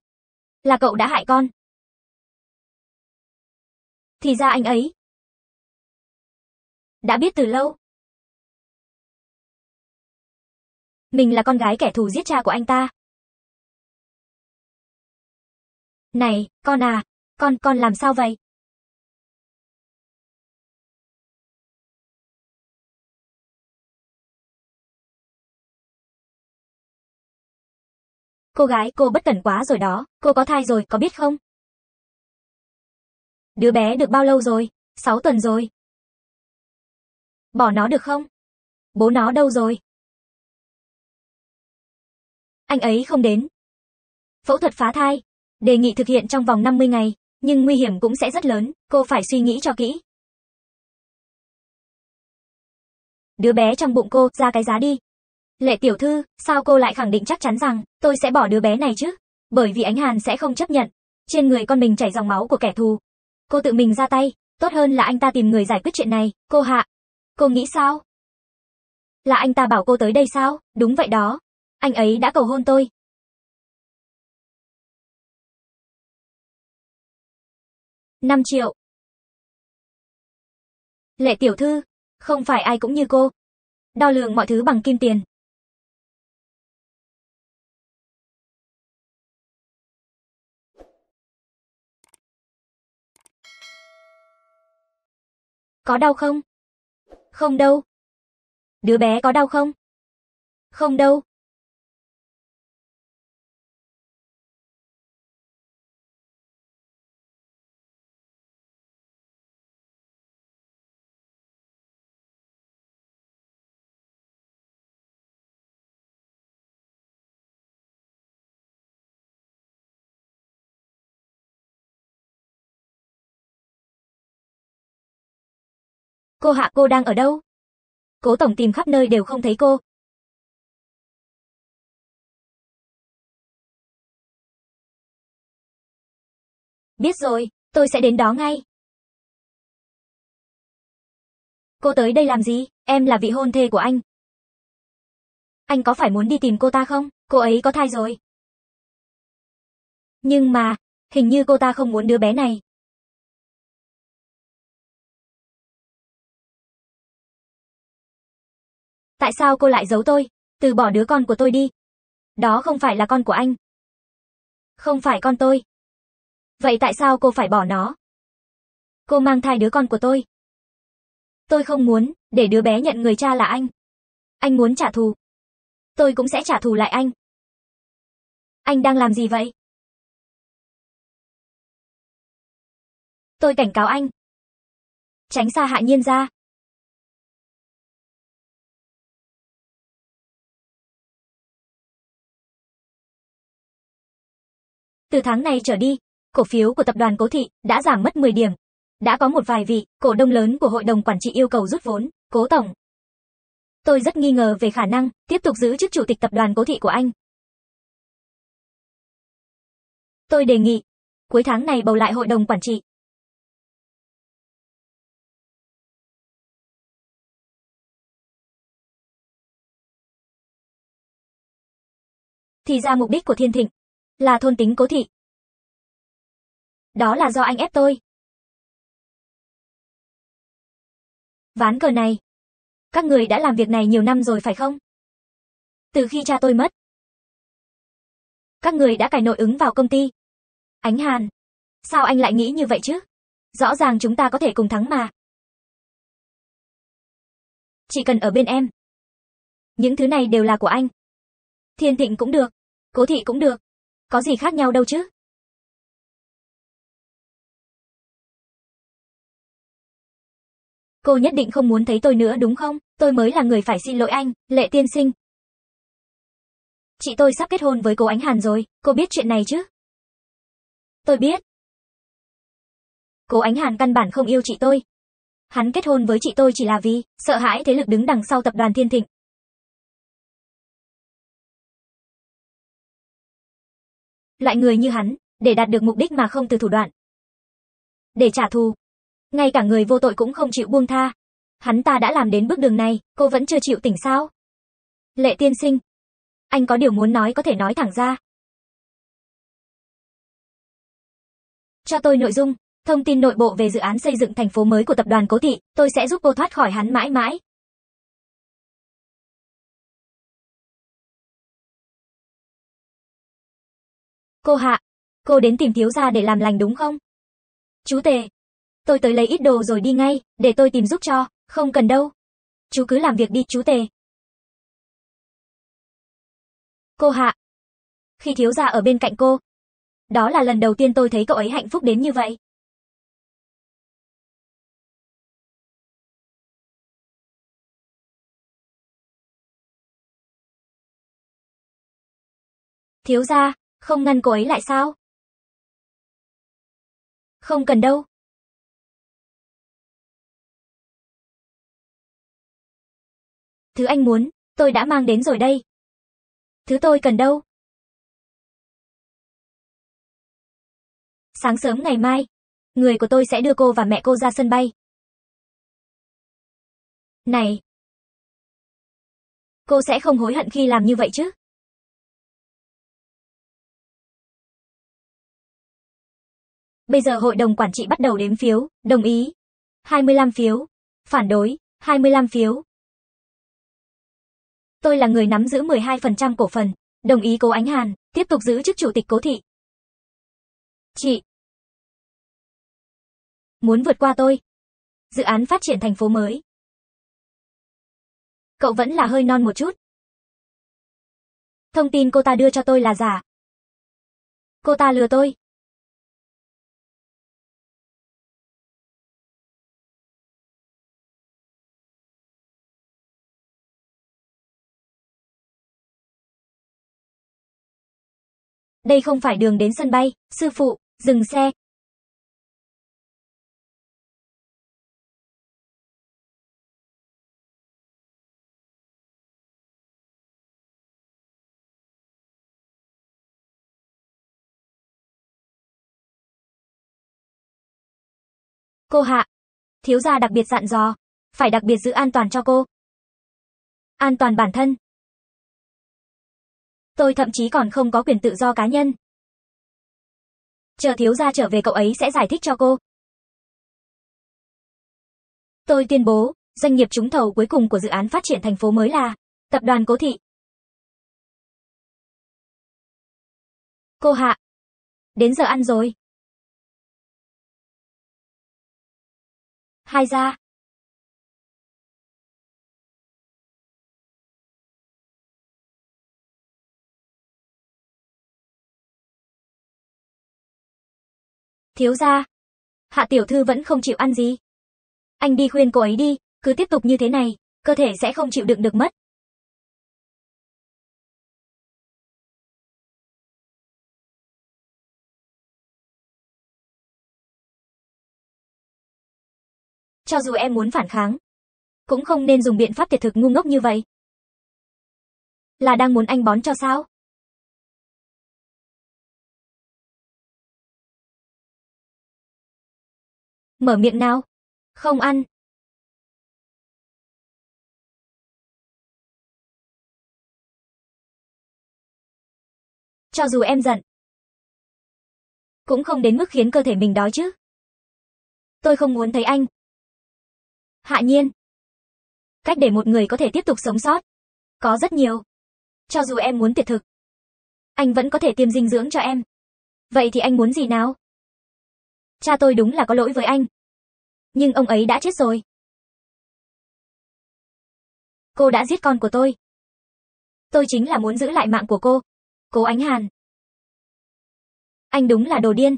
Là cậu đã hại con. Thì ra anh ấy. Đã biết từ lâu. Mình là con gái kẻ thù giết cha của anh ta. Này, con à, con, con làm sao vậy? Cô gái, cô bất cẩn quá rồi đó, cô có thai rồi, có biết không? Đứa bé được bao lâu rồi? 6 tuần rồi. Bỏ nó được không? Bố nó đâu rồi? Anh ấy không đến. Phẫu thuật phá thai. Đề nghị thực hiện trong vòng 50 ngày, nhưng nguy hiểm cũng sẽ rất lớn, cô phải suy nghĩ cho kỹ. Đứa bé trong bụng cô, ra cái giá đi. Lệ tiểu thư, sao cô lại khẳng định chắc chắn rằng, tôi sẽ bỏ đứa bé này chứ? Bởi vì ánh Hàn sẽ không chấp nhận. Trên người con mình chảy dòng máu của kẻ thù. Cô tự mình ra tay, tốt hơn là anh ta tìm người giải quyết chuyện này, cô hạ. Cô nghĩ sao? Là anh ta bảo cô tới đây sao? Đúng vậy đó. Anh ấy đã cầu hôn tôi. Năm triệu. Lệ tiểu thư, không phải ai cũng như cô. Đo lường mọi thứ bằng kim tiền. Có đau không? Không đâu. Đứa bé có đau không? Không đâu. Cô hạ cô đang ở đâu? Cố tổng tìm khắp nơi đều không thấy cô. Biết rồi, tôi sẽ đến đó ngay. Cô tới đây làm gì? Em là vị hôn thê của anh. Anh có phải muốn đi tìm cô ta không? Cô ấy có thai rồi. Nhưng mà, hình như cô ta không muốn đứa bé này. Tại sao cô lại giấu tôi? Từ bỏ đứa con của tôi đi. Đó không phải là con của anh. Không phải con tôi. Vậy tại sao cô phải bỏ nó? Cô mang thai đứa con của tôi. Tôi không muốn, để đứa bé nhận người cha là anh. Anh muốn trả thù. Tôi cũng sẽ trả thù lại anh. Anh đang làm gì vậy? Tôi cảnh cáo anh. Tránh xa hạ nhiên ra. Từ tháng này trở đi, cổ phiếu của tập đoàn Cố Thị đã giảm mất 10 điểm. Đã có một vài vị cổ đông lớn của hội đồng quản trị yêu cầu rút vốn, Cố tổng. Tôi rất nghi ngờ về khả năng tiếp tục giữ chức chủ tịch tập đoàn Cố Thị của anh. Tôi đề nghị cuối tháng này bầu lại hội đồng quản trị. Thì ra mục đích của Thiên Thịnh là thôn tính cố thị. Đó là do anh ép tôi. Ván cờ này. Các người đã làm việc này nhiều năm rồi phải không? Từ khi cha tôi mất. Các người đã cài nội ứng vào công ty. Ánh Hàn. Sao anh lại nghĩ như vậy chứ? Rõ ràng chúng ta có thể cùng thắng mà. Chỉ cần ở bên em. Những thứ này đều là của anh. Thiên Thịnh cũng được. Cố Thị cũng được. Có gì khác nhau đâu chứ? Cô nhất định không muốn thấy tôi nữa đúng không? Tôi mới là người phải xin lỗi anh, Lệ tiên sinh. Chị tôi sắp kết hôn với cô Ánh Hàn rồi, cô biết chuyện này chứ? Tôi biết. Cô Ánh Hàn căn bản không yêu chị tôi. Hắn kết hôn với chị tôi chỉ là vì sợ hãi thế lực đứng đằng sau tập đoàn Thiên Thịnh. Loại người như hắn, để đạt được mục đích mà không từ thủ đoạn. Để trả thù. Ngay cả người vô tội cũng không chịu buông tha. Hắn ta đã làm đến bước đường này, cô vẫn chưa chịu tỉnh sao? Lệ tiên sinh. Anh có điều muốn nói có thể nói thẳng ra. Cho tôi nội dung, thông tin nội bộ về dự án xây dựng thành phố mới của tập đoàn Cố Thị, tôi sẽ giúp cô thoát khỏi hắn mãi mãi. Cô Hạ, cô đến tìm thiếu gia để làm lành đúng không? Chú Tề, tôi tới lấy ít đồ rồi đi ngay, để tôi tìm giúp cho, không cần đâu. Chú cứ làm việc đi chú Tề. Cô Hạ. Khi thiếu gia ở bên cạnh cô, đó là lần đầu tiên tôi thấy cậu ấy hạnh phúc đến như vậy. Thiếu gia, không ngăn cô ấy lại sao? Không cần đâu. Thứ anh muốn, tôi đã mang đến rồi đây. Thứ tôi cần đâu? Sáng sớm ngày mai, người của tôi sẽ đưa cô và mẹ cô ra sân bay. Này! Cô sẽ không hối hận khi làm như vậy chứ? Bây giờ hội đồng quản trị bắt đầu đếm phiếu, đồng ý. 25 phiếu. Phản đối, 25 phiếu. Tôi là người nắm giữ 12% cổ phần, đồng ý cố Ánh Hàn, tiếp tục giữ chức chủ tịch cố thị. Chị. Muốn vượt qua tôi. Dự án phát triển thành phố mới. Cậu vẫn là hơi non một chút. Thông tin cô ta đưa cho tôi là giả. Cô ta lừa tôi. Đây không phải đường đến sân bay, sư phụ, dừng xe. Cô Hạ. Thiếu gia đặc biệt dặn dò. Phải đặc biệt giữ an toàn cho cô. An toàn bản thân. Tôi thậm chí còn không có quyền tự do cá nhân. Chờ thiếu gia trở về cậu ấy sẽ giải thích cho cô. Tôi tuyên bố, doanh nghiệp trúng thầu cuối cùng của dự án phát triển thành phố mới là Tập đoàn Cố Thị. Cô Hạ. Đến giờ ăn rồi. Hai gia. Thiếu gia. Hạ tiểu thư vẫn không chịu ăn gì. Anh đi khuyên cô ấy đi, cứ tiếp tục như thế này, cơ thể sẽ không chịu đựng được mất. Cho dù em muốn phản kháng, cũng không nên dùng biện pháp tuyệt thực ngu ngốc như vậy. Là đang muốn anh bón cho sao? Mở miệng nào. Không ăn. Cho dù em giận, cũng không đến mức khiến cơ thể mình đói chứ. Tôi không muốn thấy anh. Hạ nhiên. Cách để một người có thể tiếp tục sống sót. Có rất nhiều. Cho dù em muốn tiệt thực. Anh vẫn có thể tiêm dinh dưỡng cho em. Vậy thì anh muốn gì nào? Cha tôi đúng là có lỗi với anh. Nhưng ông ấy đã chết rồi. Cô đã giết con của tôi. Tôi chính là muốn giữ lại mạng của cô. Cố Ánh Hàn. Anh đúng là đồ điên.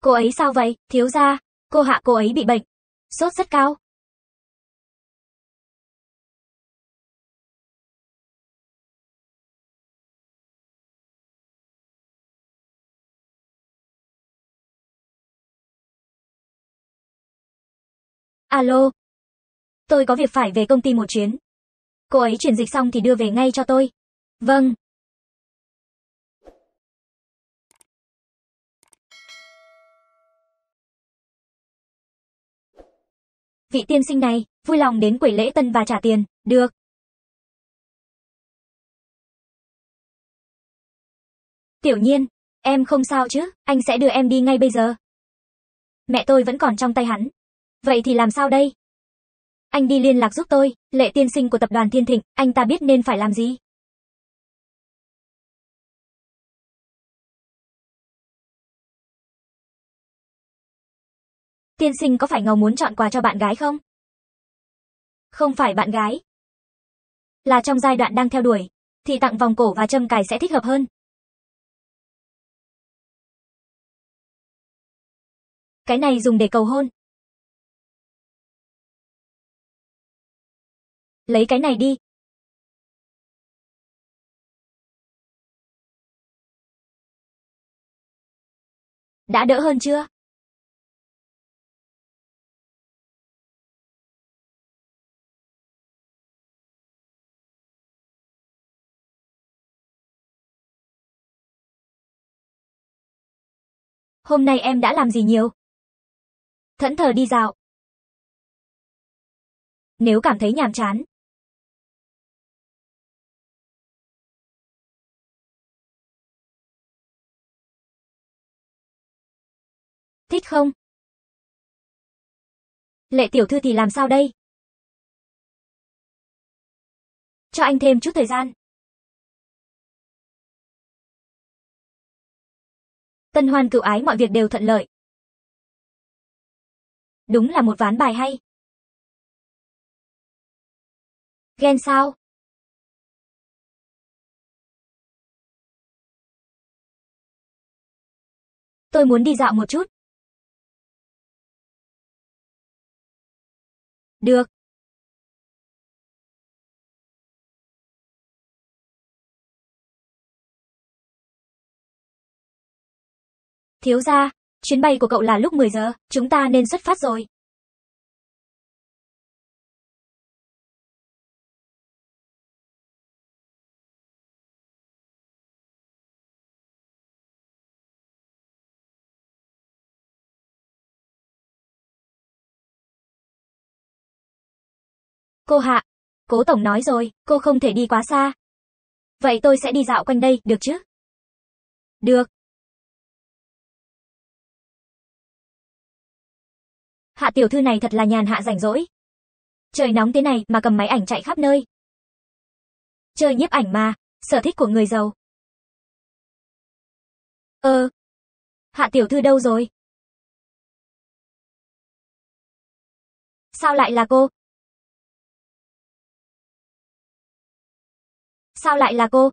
Cô ấy sao vậy, thiếu gia? Cô hạ cô ấy bị bệnh. Sốt rất cao. Alo. Tôi có việc phải về công ty một chuyến. Cô ấy chuyển dịch xong thì đưa về ngay cho tôi. Vâng. Vị tiên sinh này, vui lòng đến quầy lễ tân và trả tiền, được. Tiểu nhiên, em không sao chứ, anh sẽ đưa em đi ngay bây giờ. Mẹ tôi vẫn còn trong tay hắn. Vậy thì làm sao đây? Anh đi liên lạc giúp tôi, lệ tiên sinh của tập đoàn Thiên Thịnh, anh ta biết nên phải làm gì? Tiên sinh có phải ngầu muốn chọn quà cho bạn gái không? Không phải bạn gái. Là trong giai đoạn đang theo đuổi, thì tặng vòng cổ và châm cài sẽ thích hợp hơn. Cái này dùng để cầu hôn. Lấy cái này đi. Đã đỡ hơn chưa? Hôm nay em đã làm gì nhiều? Thẫn thờ đi dạo. Nếu cảm thấy nhàm chán. Thích không? Lệ tiểu thư thì làm sao đây? Cho anh thêm chút thời gian. Tân hoan cựu ái mọi việc đều thuận lợi. Đúng là một ván bài hay. Ghen sao? Tôi muốn đi dạo một chút. Được. Thiếu gia, chuyến bay của cậu là lúc 10 giờ, chúng ta nên xuất phát rồi. Cô Hạ, cố tổng nói rồi, cô không thể đi quá xa. Vậy tôi sẽ đi dạo quanh đây, được chứ? Được. Hạ tiểu thư này thật là nhàn hạ rảnh rỗi. Trời nóng thế này mà cầm máy ảnh chạy khắp nơi. Chơi nhiếp ảnh mà, sở thích của người giàu. Ơ. Hạ tiểu thư đâu rồi? Sao lại là cô? Sao lại là cô?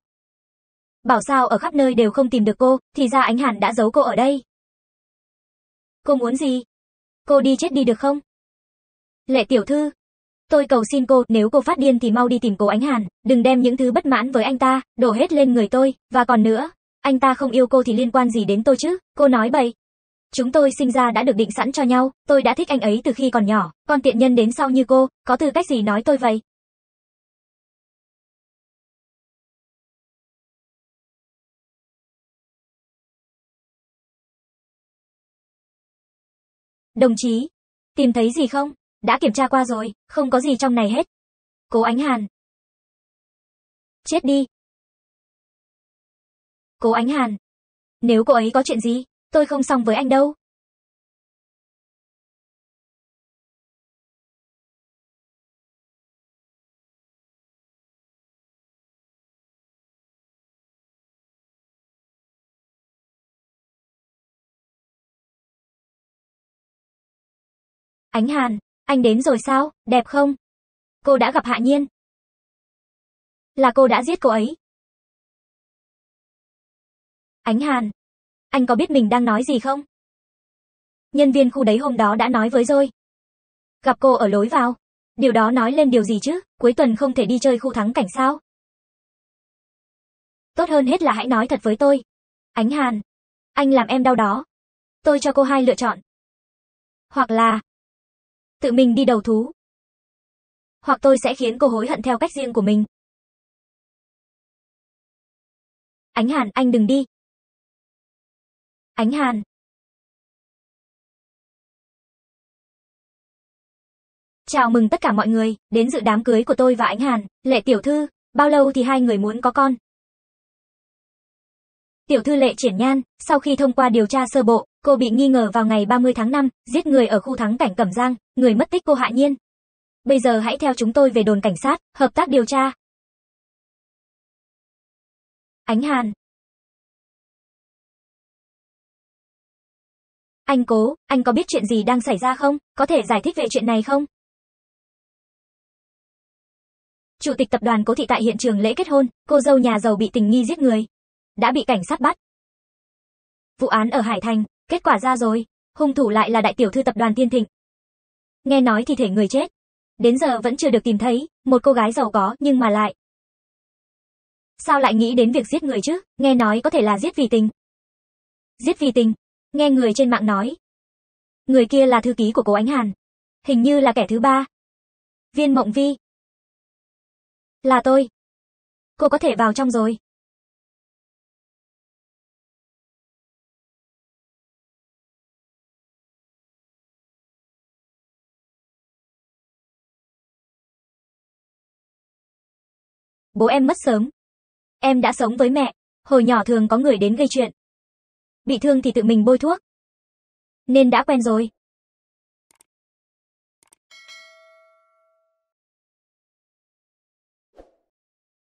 Bảo sao ở khắp nơi đều không tìm được cô, thì ra ánh hàn đã giấu cô ở đây. Cô muốn gì? Cô đi chết đi được không? Lệ tiểu thư. Tôi cầu xin cô, nếu cô phát điên thì mau đi tìm cố ánh hàn, đừng đem những thứ bất mãn với anh ta, đổ hết lên người tôi, và còn nữa, anh ta không yêu cô thì liên quan gì đến tôi chứ, cô nói bậy. Chúng tôi sinh ra đã được định sẵn cho nhau, tôi đã thích anh ấy từ khi còn nhỏ, con tiện nhân đến sau như cô, có tư cách gì nói tôi vậy? Đồng chí, tìm thấy gì không? Đã kiểm tra qua rồi, không có gì trong này hết. Cố Ánh Hàn. Chết đi. Cố Ánh Hàn. Nếu cô ấy có chuyện gì, tôi không xong với anh đâu. Ánh Hàn, anh đến rồi sao, đẹp không? Cô đã gặp Hạ Nhiên. Là cô đã giết cô ấy. Ánh Hàn, anh có biết mình đang nói gì không? Nhân viên khu đấy hôm đó đã nói với rồi. Gặp cô ở lối vào. Điều đó nói lên điều gì chứ, cuối tuần không thể đi chơi khu thắng cảnh sao? Tốt hơn hết là hãy nói thật với tôi. Ánh Hàn, anh làm em đau đó. Tôi cho cô hai lựa chọn. Hoặc là, tự mình đi đầu thú. Hoặc tôi sẽ khiến cô hối hận theo cách riêng của mình. Ánh Hàn, anh đừng đi. Ánh Hàn. Chào mừng tất cả mọi người, đến dự đám cưới của tôi và Ánh Hàn, Lệ Tiểu Thư, bao lâu thì hai người muốn có con? Tiểu thư Lệ Triển Nhan, sau khi thông qua điều tra sơ bộ, cô bị nghi ngờ vào ngày 30 tháng 5, giết người ở khu thắng cảnh Cẩm Giang, người mất tích cô Hạ Nhiên. Bây giờ hãy theo chúng tôi về đồn cảnh sát, hợp tác điều tra. Ánh Hàn Anh cố, anh có biết chuyện gì đang xảy ra không? Có thể giải thích về chuyện này không? Chủ tịch tập đoàn Cố thị tại hiện trường lễ kết hôn, cô dâu nhà giàu bị tình nghi giết người. Đã bị cảnh sát bắt. Vụ án ở Hải Thành, kết quả ra rồi, hung thủ lại là đại tiểu thư tập đoàn Tiên Thịnh. Nghe nói thì thể người chết, đến giờ vẫn chưa được tìm thấy, một cô gái giàu có nhưng mà lại. Sao lại nghĩ đến việc giết người chứ, nghe nói có thể là giết vì tình. Giết vì tình, nghe người trên mạng nói. Người kia là thư ký của cố Ánh Hàn. Hình như là kẻ thứ ba. Viên Mộng Vi. Là tôi. Cô có thể vào trong rồi. Bố em mất sớm. Em đã sống với mẹ, hồi nhỏ thường có người đến gây chuyện. Bị thương thì tự mình bôi thuốc. Nên đã quen rồi.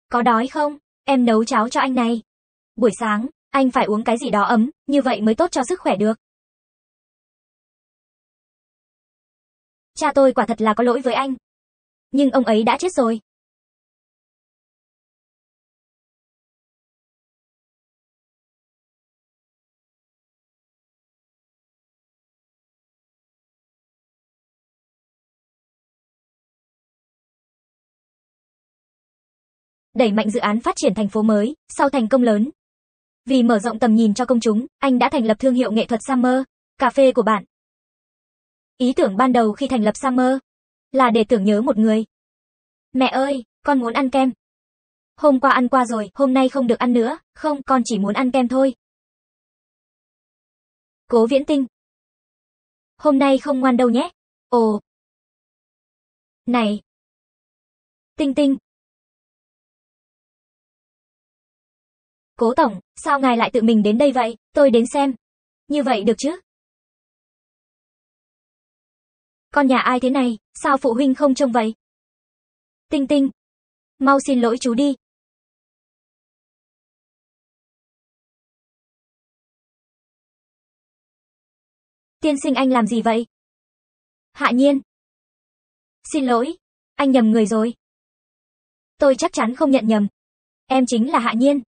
Có đói không? Em nấu cháo cho anh này. Buổi sáng, anh phải uống cái gì đó ấm, như vậy mới tốt cho sức khỏe được. Cha tôi quả thật là có lỗi với anh. Nhưng ông ấy đã chết rồi. Đẩy mạnh dự án phát triển thành phố mới, sau thành công lớn. Vì mở rộng tầm nhìn cho công chúng, anh đã thành lập thương hiệu nghệ thuật Summer, cà phê của bạn. Ý tưởng ban đầu khi thành lập Summer là để tưởng nhớ một người. Mẹ ơi, con muốn ăn kem. Hôm qua ăn qua rồi, hôm nay không được ăn nữa, không, con chỉ muốn ăn kem thôi. Cố Viễn Tinh. Hôm nay không ngoan đâu nhé. Ồ. Này. Tinh Tinh, Cố Tổng, sao ngài lại tự mình đến đây vậy? Tôi đến xem. Như vậy được chứ? Con nhà ai thế này, sao phụ huynh không trông vậy? Tinh Tinh. Mau xin lỗi chú đi. Tiên sinh anh làm gì vậy? Hạ nhiên. Xin lỗi, anh nhầm người rồi. Tôi chắc chắn không nhận nhầm. Em chính là Hạ nhiên.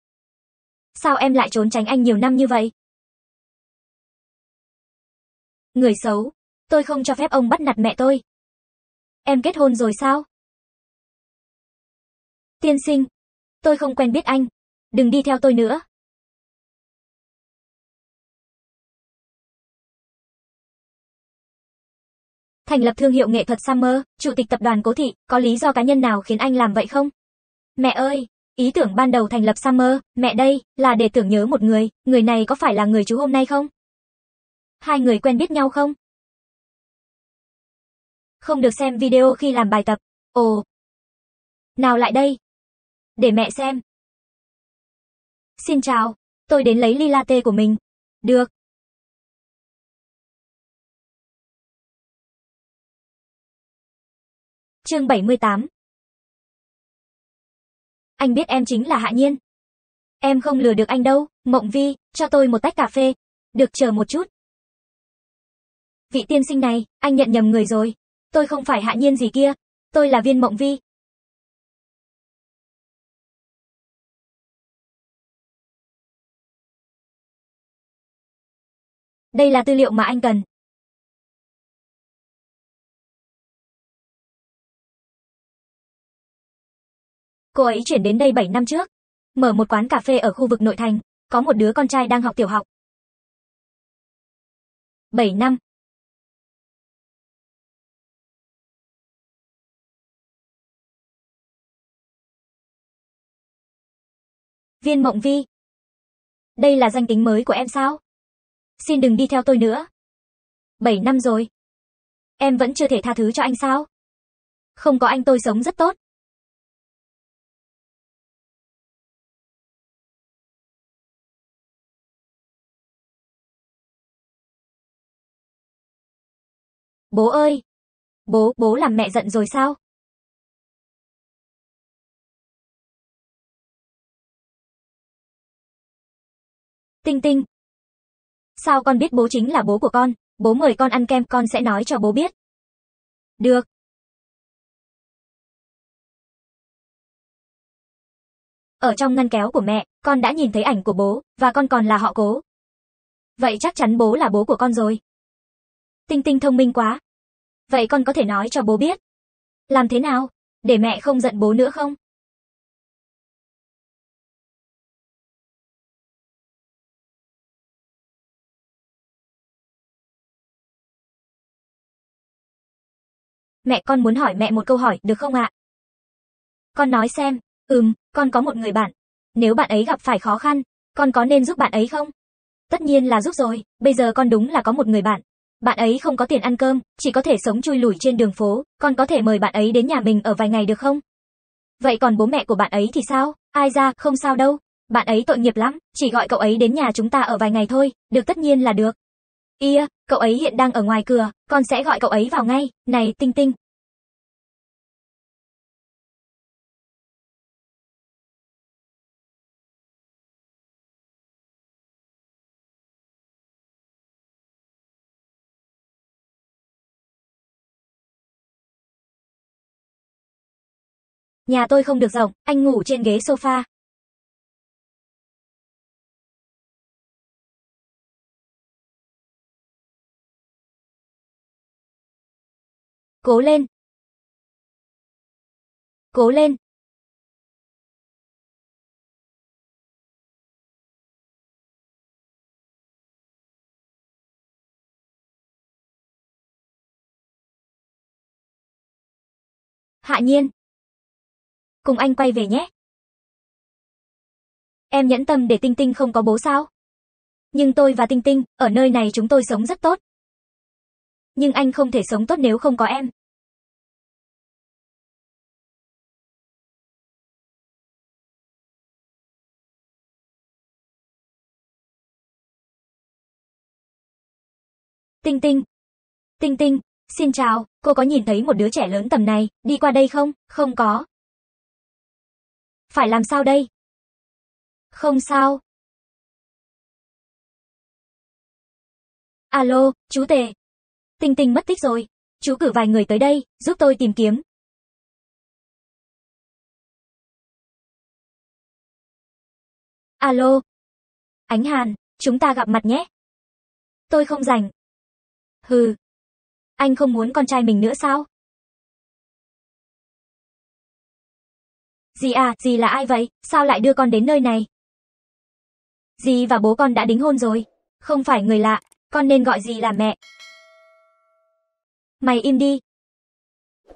Sao em lại trốn tránh anh nhiều năm như vậy? Người xấu, tôi không cho phép ông bắt nạt mẹ tôi. Em kết hôn rồi sao? Tiên sinh, tôi không quen biết anh, đừng đi theo tôi nữa. Thành lập thương hiệu nghệ thuật Summer, chủ tịch tập đoàn Cố Thị, có lý do cá nhân nào khiến anh làm vậy không? Mẹ ơi, Ý tưởng ban đầu thành lập Summer, mẹ đây, là để tưởng nhớ một người, người này có phải là người chú hôm nay không? Hai người quen biết nhau không? Không được xem video khi làm bài tập. Ồ. Nào lại đây. Để mẹ xem. Xin chào, tôi đến lấy ly latte của mình. Được. Chương 78 anh biết em chính là Hạ Nhiên. Em không lừa được anh đâu, Mộng Vi, cho tôi một tách cà phê. Được chờ một chút. Vị tiên sinh này, anh nhận nhầm người rồi. Tôi không phải Hạ Nhiên gì kia. Tôi là viên Mộng Vi. Đây là tư liệu mà anh cần. Cô ấy chuyển đến đây 7 năm trước. Mở một quán cà phê ở khu vực nội thành. Có một đứa con trai đang học tiểu học. 7 năm. Viên Mộng Vi. Đây là danh tính mới của em sao? Xin đừng đi theo tôi nữa. 7 năm rồi. Em vẫn chưa thể tha thứ cho anh sao? Không có anh tôi sống rất tốt. Bố ơi! Bố, bố làm mẹ giận rồi sao? Tinh Tinh. Sao con biết bố chính là bố của con? Bố mời con ăn kem con sẽ nói cho bố biết. Được. Ở trong ngăn kéo của mẹ, con đã nhìn thấy ảnh của bố, và con còn là họ cố. Vậy chắc chắn bố là bố của con rồi. Tinh Tinh thông minh quá. Vậy con có thể nói cho bố biết. Làm thế nào? Để mẹ không giận bố nữa không? Mẹ con muốn hỏi mẹ một câu hỏi, được không ạ? Con nói xem, ừm, con có một người bạn. Nếu bạn ấy gặp phải khó khăn, con có nên giúp bạn ấy không? Tất nhiên là giúp rồi, bây giờ con đúng là có một người bạn. Bạn ấy không có tiền ăn cơm, chỉ có thể sống chui lủi trên đường phố, con có thể mời bạn ấy đến nhà mình ở vài ngày được không? Vậy còn bố mẹ của bạn ấy thì sao? Ai ra, không sao đâu. Bạn ấy tội nghiệp lắm, chỉ gọi cậu ấy đến nhà chúng ta ở vài ngày thôi, được tất nhiên là được. Ia, cậu ấy hiện đang ở ngoài cửa, con sẽ gọi cậu ấy vào ngay, này Tinh Tinh. Nhà tôi không được rộng, anh ngủ trên ghế sofa. Cố lên. Cố lên. Hạ nhiên. Cùng anh quay về nhé. Em nhẫn tâm để Tinh Tinh không có bố sao? Nhưng tôi và Tinh Tinh, ở nơi này chúng tôi sống rất tốt. Nhưng anh không thể sống tốt nếu không có em. Tinh Tinh. Tinh Tinh, xin chào, cô có nhìn thấy một đứa trẻ lớn tầm này, đi qua đây không? Không có. Phải làm sao đây? Không sao. Alo, chú Tề. Tinh Tinh mất tích rồi. Chú cử vài người tới đây, giúp tôi tìm kiếm. Alo. Ánh Hàn, chúng ta gặp mặt nhé. Tôi không rảnh. Hừ. Anh không muốn con trai mình nữa sao? Dì à, dì là ai vậy? Sao lại đưa con đến nơi này? Dì và bố con đã đính hôn rồi. Không phải người lạ, con nên gọi dì là mẹ. Mày im đi.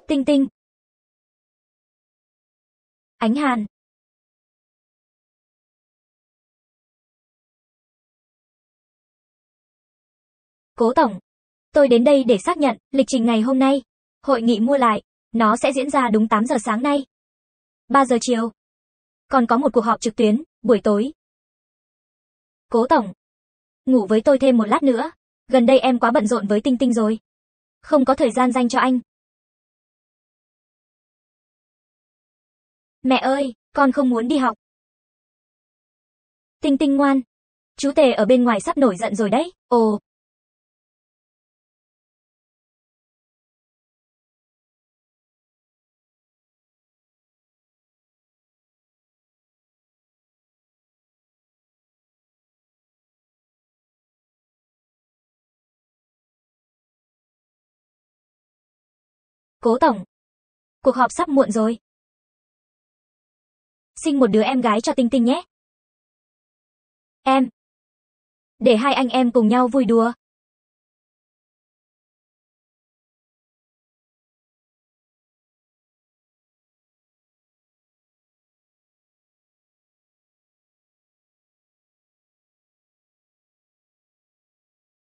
Tinh tinh. Ánh Hàn. Cố Tổng. Tôi đến đây để xác nhận lịch trình ngày hôm nay. Hội nghị mua lại. Nó sẽ diễn ra đúng 8 giờ sáng nay. 3 giờ chiều. Còn có một cuộc họp trực tuyến, buổi tối. Cố Tổng. Ngủ với tôi thêm một lát nữa. Gần đây em quá bận rộn với Tinh Tinh rồi. Không có thời gian dành cho anh. Mẹ ơi, con không muốn đi học. Tinh Tinh ngoan. Chú Tề ở bên ngoài sắp nổi giận rồi đấy. Ồ, Cố Tổng. Cuộc họp sắp muộn rồi. Sinh một đứa em gái cho Tinh Tinh nhé. Em. Để hai anh em cùng nhau vui đùa.